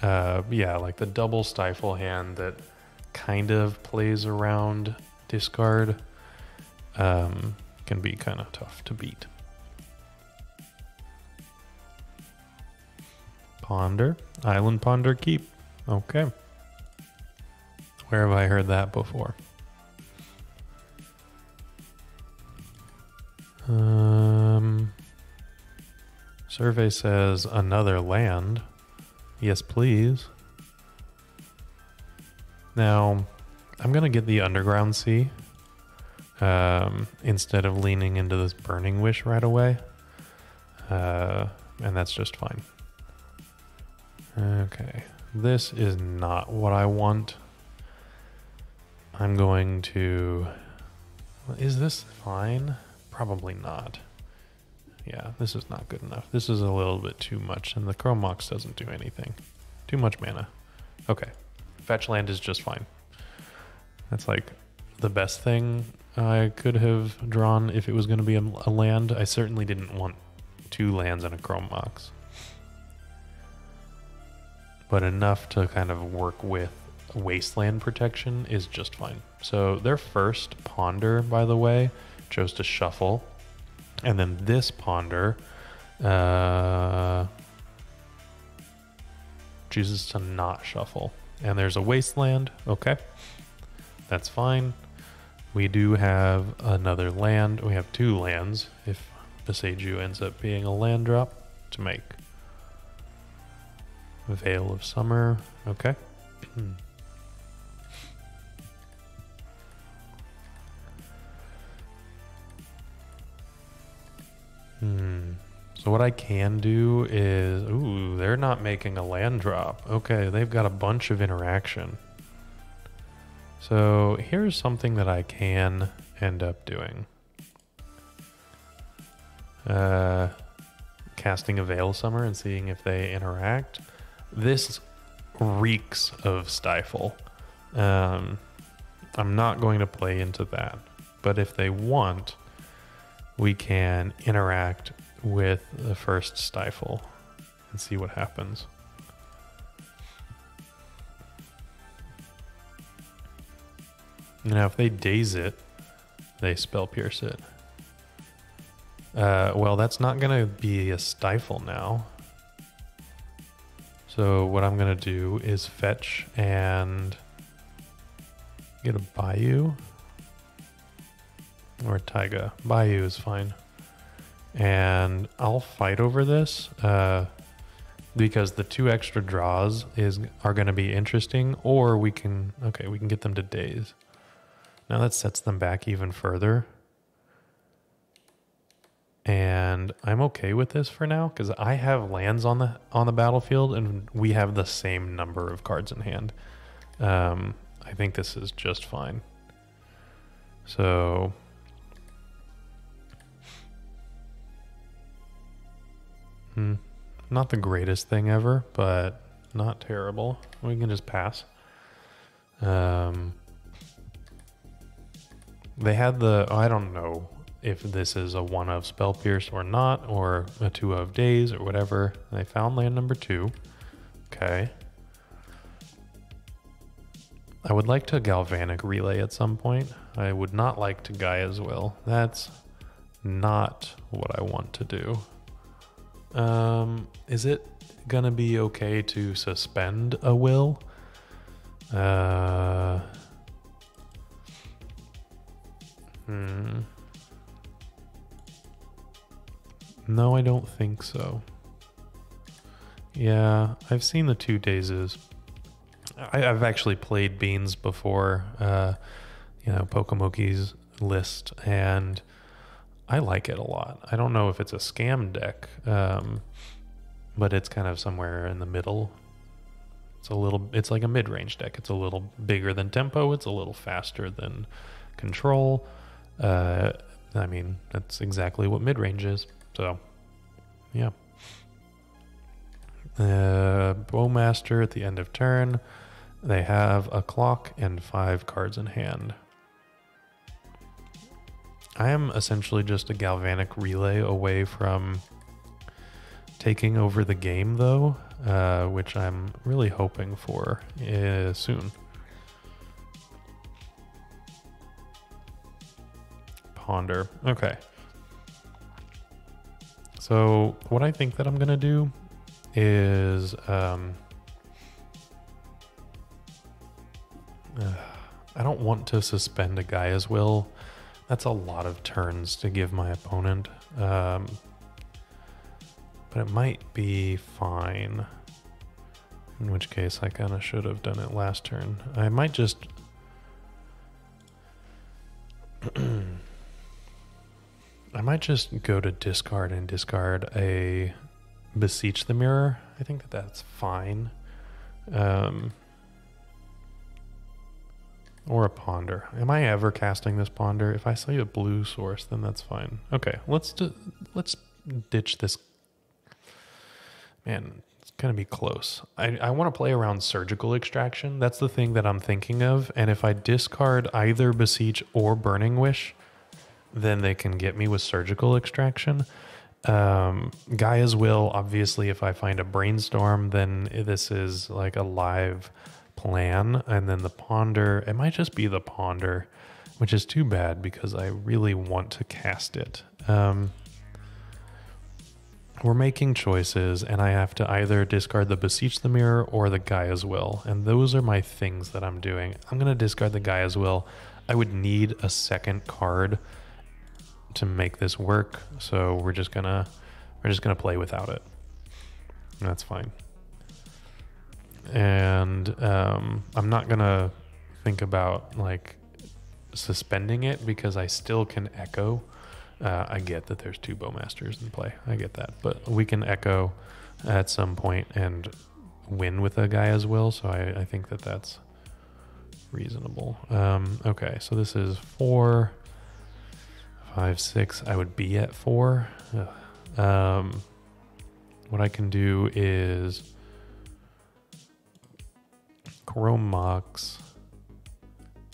Uh, yeah, like the double stifle hand that kind of plays around discard um, can be kind of tough to beat. Ponder, Island Ponder Keep. Okay. Where have I heard that before? Um, survey says another land. Yes, please. Now, I'm going to get the Underground Sea um, instead of leaning into this Burning Wish right away. Uh, and that's just fine. Okay. This is not what I want. I'm going to. Is this fine? Probably not. Yeah, this is not good enough. This is a little bit too much, and the Chrome Mox doesn't do anything. Too much mana. Okay. Fetch land is just fine. That's like the best thing I could have drawn if it was going to be a, land. I certainly didn't want two lands and a Chrome Mox. But enough to kind of work with wasteland protection is just fine. So their first ponder, by the way, chose to shuffle. And then this ponder uh, chooses to not shuffle. And there's a wasteland. Okay. That's fine. We do have another land. We have two lands if Boseiju ends up being a land drop to make. Veil of Summer. Okay. Hmm. So what I can do is, ooh, they're not making a land drop. Okay, they've got a bunch of interaction. So here's something that I can end up doing. Uh, casting a Veil Summer and seeing if they interact. This reeks of Stifle. Um, I'm not going to play into that. But if they want, we can interact with the first stifle and see what happens. Now, if they daze it, they spell pierce it. Uh, well, that's not going to be a stifle now. So what I'm going to do is fetch and get a Bayou. Or a Taiga. Bayou is fine. And I'll fight over this uh, because the two extra draws is are going to be interesting. Or we can, okay, we can get them to daze. Now that sets them back even further. And I'm okay with this for now because I have lands on the on the battlefield and we have the same number of cards in hand. Um, I think this is just fine. So Hmm. Not the greatest thing ever, but not terrible. We can just pass. Um, they had the. I don't know if this is a one of Spell Pierce or not, or a two of daze or whatever. They found land number two. Okay. I would like to Galvanic Relay at some point. I would not like to Gaea's Will. That's not what I want to do. Um, is it gonna be okay to suspend a will? Uh, hmm. No, I don't think so. Yeah, I've seen the two dazes. I, have actually played Beans before, uh, you know, Pokemoki's list, and I like it a lot. I don't know if it's a scam deck, um, but it's kind of somewhere in the middle. It's a little. It's like a mid-range deck. It's a little bigger than tempo. It's a little faster than control. Uh, I mean, that's exactly what mid-range is. So, yeah. Uh, Bowmaster at the end of turn. They have a clock and five cards in hand. I am essentially just a galvanic relay away from taking over the game, though, uh, which I'm really hoping for uh, soon. Ponder. Okay. So, what I think that I'm going to do is. Um, uh, I don't want to suspend a Gaea's Will that's a lot of turns to give my opponent. Um, but it might be fine. In which case, I kind of should have done it last turn. I might just... I might just go to discard and discard a Beseech the Mirror. I think that that's fine. Um, Or a ponder. Am I ever casting this ponder? If I see a blue source, then that's fine. Okay, let's do, let's ditch this. Man, it's gonna be close. I, I want to play around surgical extraction. That's the thing that I'm thinking of. And if I discard either beseech or burning wish, then they can get me with surgical extraction. Um, Gaea's will, obviously, if I find a brainstorm, then this is like a live plan. And then the ponder, it might just be the ponder, which is too bad because I really want to cast it. Um, we're making choices, and I have to either discard the Beseech the Mirror or the Gaea's Will. And those are my things that I'm doing. I'm going to discard the Gaea's Will. I would need a second card to make this work, so we're just gonna we're just gonna play without it. That's fine. And um, I'm not gonna think about like suspending it because I still can echo. Uh, I get that there's two bowmasters in play. I get that, but we can echo at some point and win with Gaea's Will. So I, I think that that's reasonable. Um, okay, so this is four five, six. I would be at four. Um, what I can do is Chrome Mox,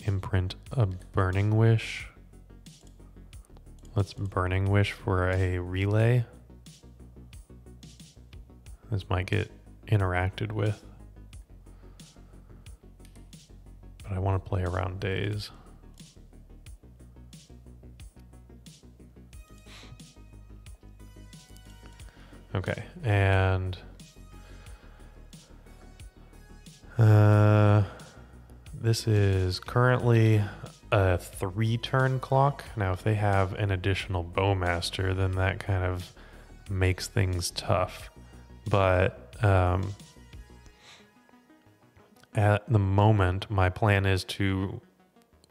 imprint a Burning Wish. Let's Burning Wish for a relay. This might get interacted with. But I want to play around daze. Okay, and uh, this is currently a three turn clock. Now, if they have an additional bowmaster, then that kind of makes things tough. But um, at the moment, my plan is to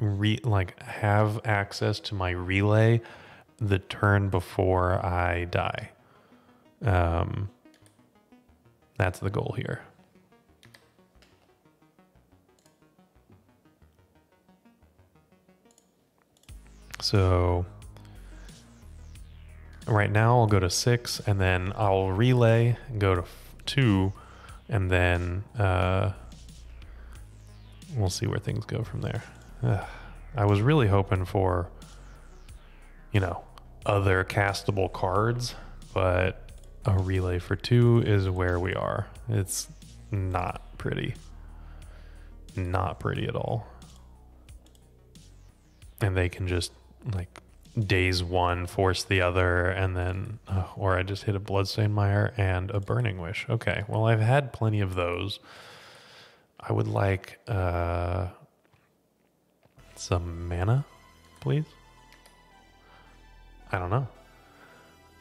re like have access to my relay the turn before I die. Um, that's the goal here. So right now I'll go to six and then I'll relay and go to two and then uh, we'll see where things go from there. Uh, I was really hoping for, you know, other castable cards, but a relay for two is where we are. It's not pretty. Not pretty at all. And they can just like daze one force the other and then uh, or I just hit a bloodstained mire and a burning wish. Okay. Well, I've had plenty of those. I would like uh some mana, please. I don't know.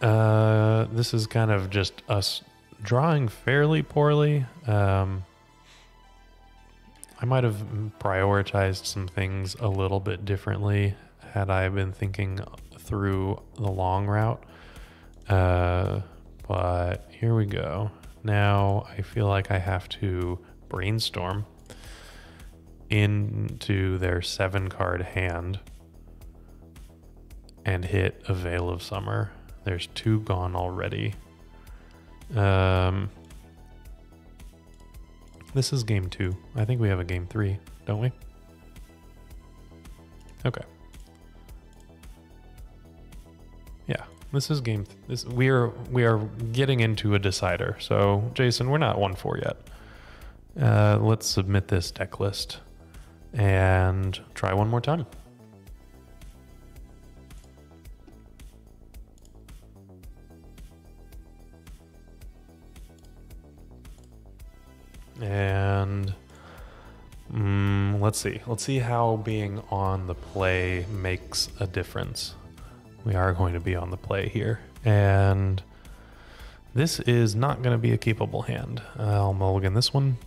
Uh, this is kind of just us drawing fairly poorly. Um, I might have prioritized some things a little bit differently had I been thinking through the long route. Uh, but here we go. Now I feel like I have to brainstorm into their seven card hand and hit a Veil of Summer. There's two gone already. Um, this is game two. I think we have a game three, don't we? Okay. Yeah, this is game. Th- this we are we are getting into a decider. So Jason, we're not one four yet. Uh, let's submit this deck list and try one more time. And mm, let's see. Let's see how being on the play makes a difference. We are going to be on the play here. And this is not going to be a keepable hand. I'll mulligan this one.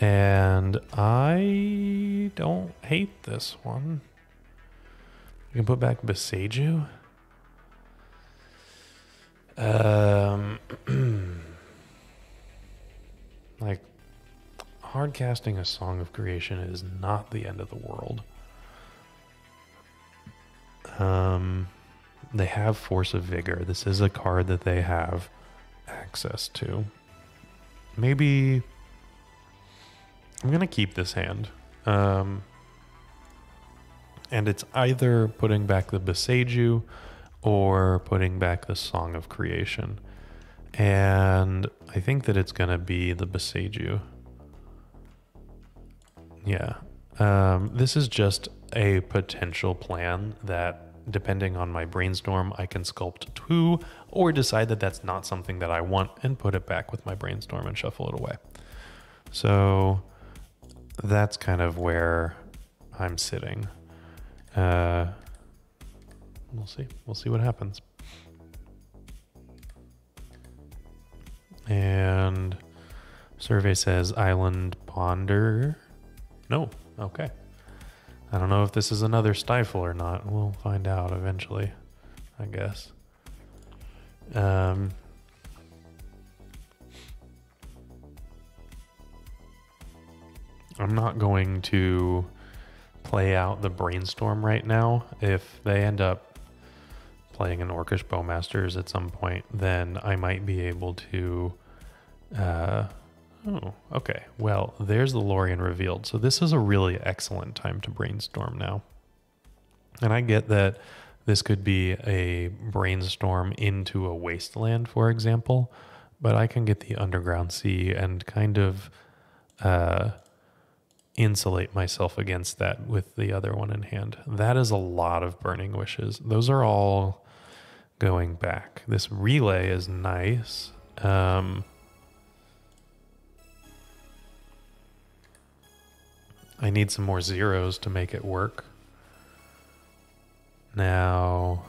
And I don't hate this one. You can put back Boseiju. Um, like hard casting a Song of Creation is not the end of the world. Um, they have Force of Vigor. This is a card that they have access to. Maybe I'm gonna keep this hand. Um, and it's either putting back the Boseiju or putting back the Song of Creation. And I think that it's gonna be the Boseiju. Yeah. Um, this is just a potential plan that, depending on my brainstorm, I can sculpt to, or decide that that's not something that I want and put it back with my brainstorm and shuffle it away. So that's kind of where I'm sitting. Uh, we'll see. We'll see what happens. And survey says island ponder. No. Okay. I don't know if this is another stifle or not. We'll find out eventually, I guess. Um, I'm not going to play out the brainstorm right now. If they end up playing an Orcish Bowmasters at some point, then I might be able to. Uh, oh, okay. Well, there's the Lorien revealed. So this is a really excellent time to brainstorm now. And I get that this could be a brainstorm into a wasteland, for example, but I can get the underground sea and kind of uh, insulate myself against that with the other one in hand. That is a lot of burning wishes. Those are all going back. This relay is nice. Um, I need some more zeros to make it work. Now,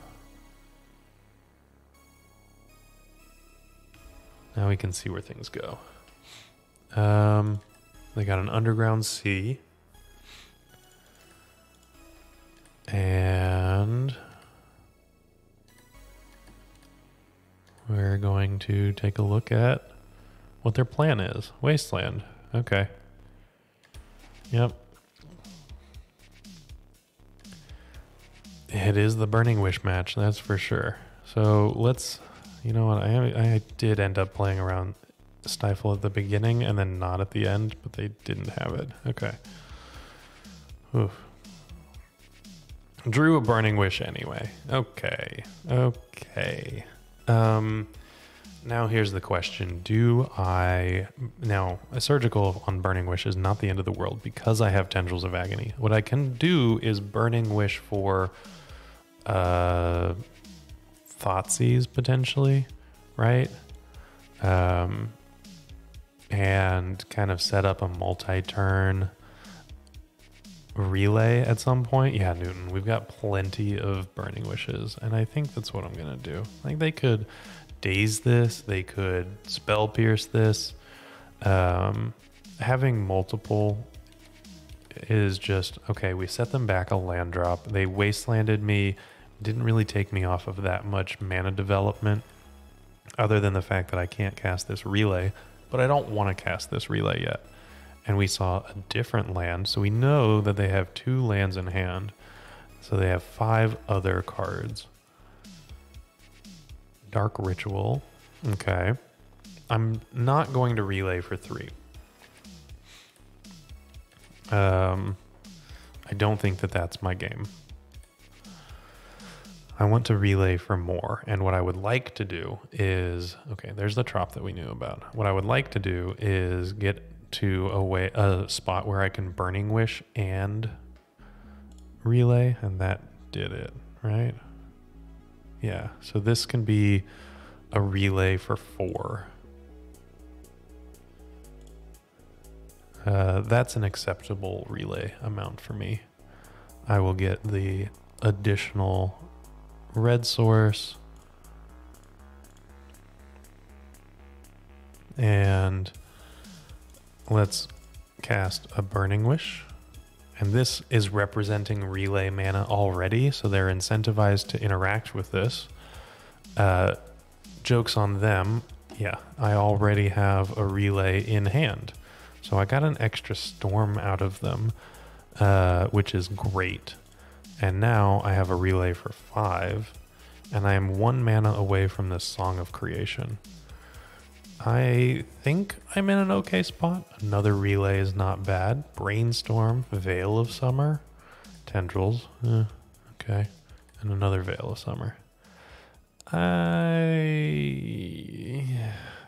now we can see where things go. Um, they got an underground sea. And we're going to take a look at what their plan is. Wasteland. Okay. Yep. It is the Burning Wish match, that's for sure. So let's, you know what? I I did end up playing around Stifle at the beginning and then not at the end, but they didn't have it. Okay. Oof. Drew a Burning Wish anyway. Okay. Okay. Um. Now here's the question: Do I now a surgical on Burning Wish is not the end of the world because I have Tendrils of Agony. What I can do is Burning Wish for uh Thoughtseize potentially, right? Um, and kind of set up a multi-turn relay at some point. Yeah, Newton, we've got plenty of burning wishes, and I think that's what I'm gonna do. Like they could daze this, they could spell pierce this. Um, having multiple is just okay. We set them back a land drop. They wastelanded me. Didn't really take me off of that much mana development, other than the fact that I can't cast this relay. But I don't want to cast this relay yet. And we saw a different land, so we know that they have two lands in hand. So they have five other cards. Dark Ritual. Okay. I'm not going to relay for three. Um, I don't think that that's my game. I want to relay for more. And what I would like to do is okay, there's the trop that we knew about. What I would like to do is get to a way a spot where I can burning wish and relay, and that did it, right? Yeah. So this can be a relay for four. Uh, that's an acceptable relay amount for me. I will get the additional red source. And let's cast a Burning Wish. And this is representing relay mana already, so they're incentivized to interact with this. Uh, jokes on them. Yeah, I already have a relay in hand. So I got an extra storm out of them, uh, which is great. And now I have a relay for five, and I am one mana away from this Song of Creation. I think I'm in an okay spot. Another relay is not bad. Brainstorm, Veil of Summer, Tendrils, eh, okay, and another Veil of Summer. I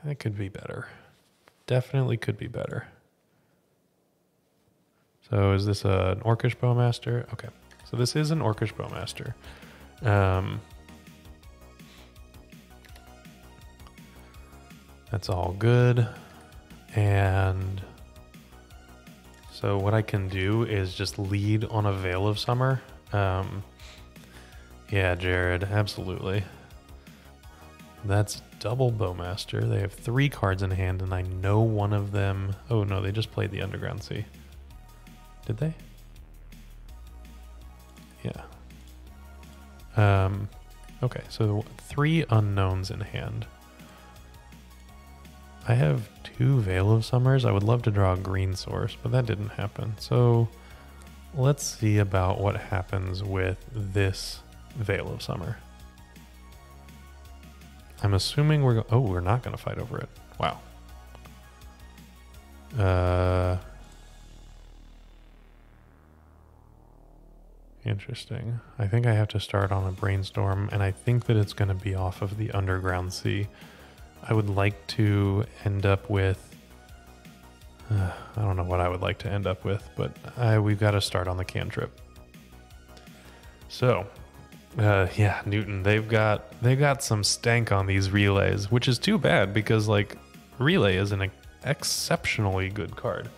that could be better. Definitely could be better. So is this a, an Orcish Bowmaster? Okay, so this is an Orcish Bowmaster. Um, that's all good. And so what I can do is just lead on a Veil of Summer. Um, yeah, Jared, absolutely. That's double Bowmaster. They have three cards in hand, and I know one of them. Oh no, they just played the Underground Sea. Did they? Um, okay, so three unknowns in hand. I have two Veil of Summers. I would love to draw a green source, but that didn't happen. So let's see about what happens with this Veil of Summer. I'm assuming we're oh we're not going to fight over it. Wow. Uh, interesting. I think I have to start on a brainstorm, and I think that it's going to be off of the underground sea. I would like to end up with. Uh, I don't know what I would like to end up with, but I, we've got to start on the cantrip. So, uh, yeah, Newton. They've got they've got some stank on these relays, which is too bad because like relay is an exceptionally good card.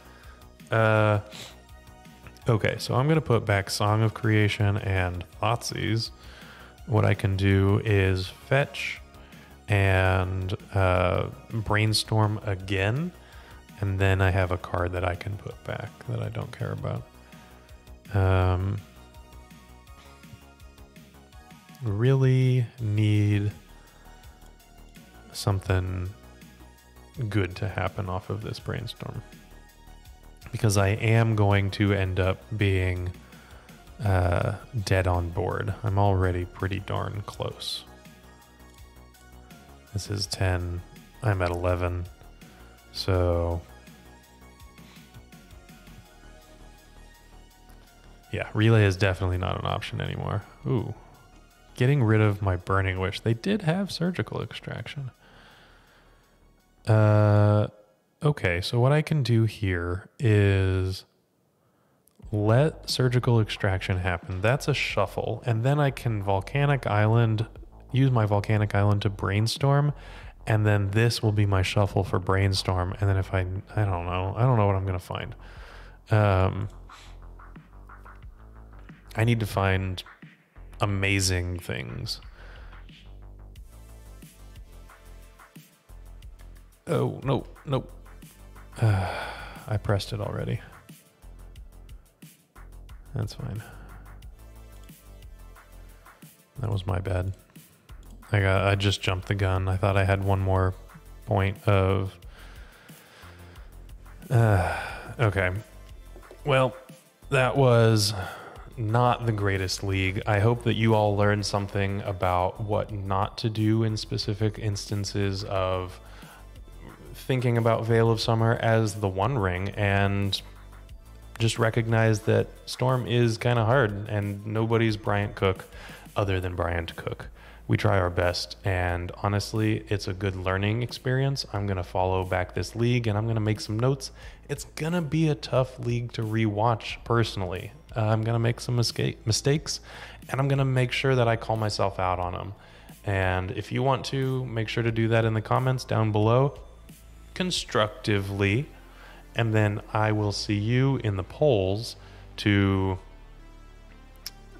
Uh, okay, so I'm gonna put back Song of Creation and Thoughtseize. What I can do is fetch and uh, brainstorm again, and then I have a card that I can put back that I don't care about. Um, really need something good to happen off of this brainstorm because I am going to end up being uh, dead on board. I'm already pretty darn close. This is 10. I'm at 11. So. Yeah, relay is definitely not an option anymore. Ooh, getting rid of my burning wish. They did have surgical extraction. Uh, okay, so what I can do here is let surgical extraction happen. That's a shuffle, and then I can volcanic island, use my volcanic island to brainstorm, and then this will be my shuffle for brainstorm. And then if I, I don't know, I don't know what I'm gonna find. Um, I need to find amazing things. Oh, no, no. I pressed it already. That's fine. That was my bad. I got I just jumped the gun. I thought I had one more point of uh, okay. Well, that was not the greatest league. I hope that you all learned something about what not to do in specific instances of thinking about Veil of Summer as the One Ring and just recognize that Storm is kind of hard and nobody's Bryant Cook other than Bryant Cook. We try our best, and honestly, it's a good learning experience. I'm going to follow back this league and I'm going to make some notes. It's going to be a tough league to rewatch personally. Uh, I'm going to make some escape, mistakes and I'm going to make sure that I call myself out on them. And if you want to, make sure to do that in the comments down below constructively. And then I will see you in the polls to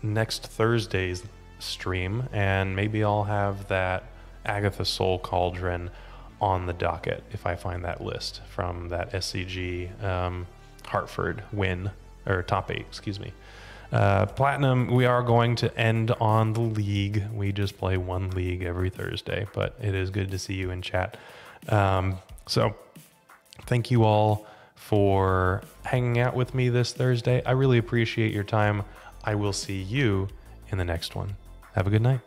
next Thursday's stream. And maybe I'll have that Agatha Soul Cauldron on the docket if I find that list from that SCG um, Hartford win or top eight, excuse me. Uh, Platinum, we are going to end on the league. We just play one league every Thursday, but it is good to see you in chat. Um, so, thank you all for hanging out with me this Thursday. I really appreciate your time. I will see you in the next one. Have a good night.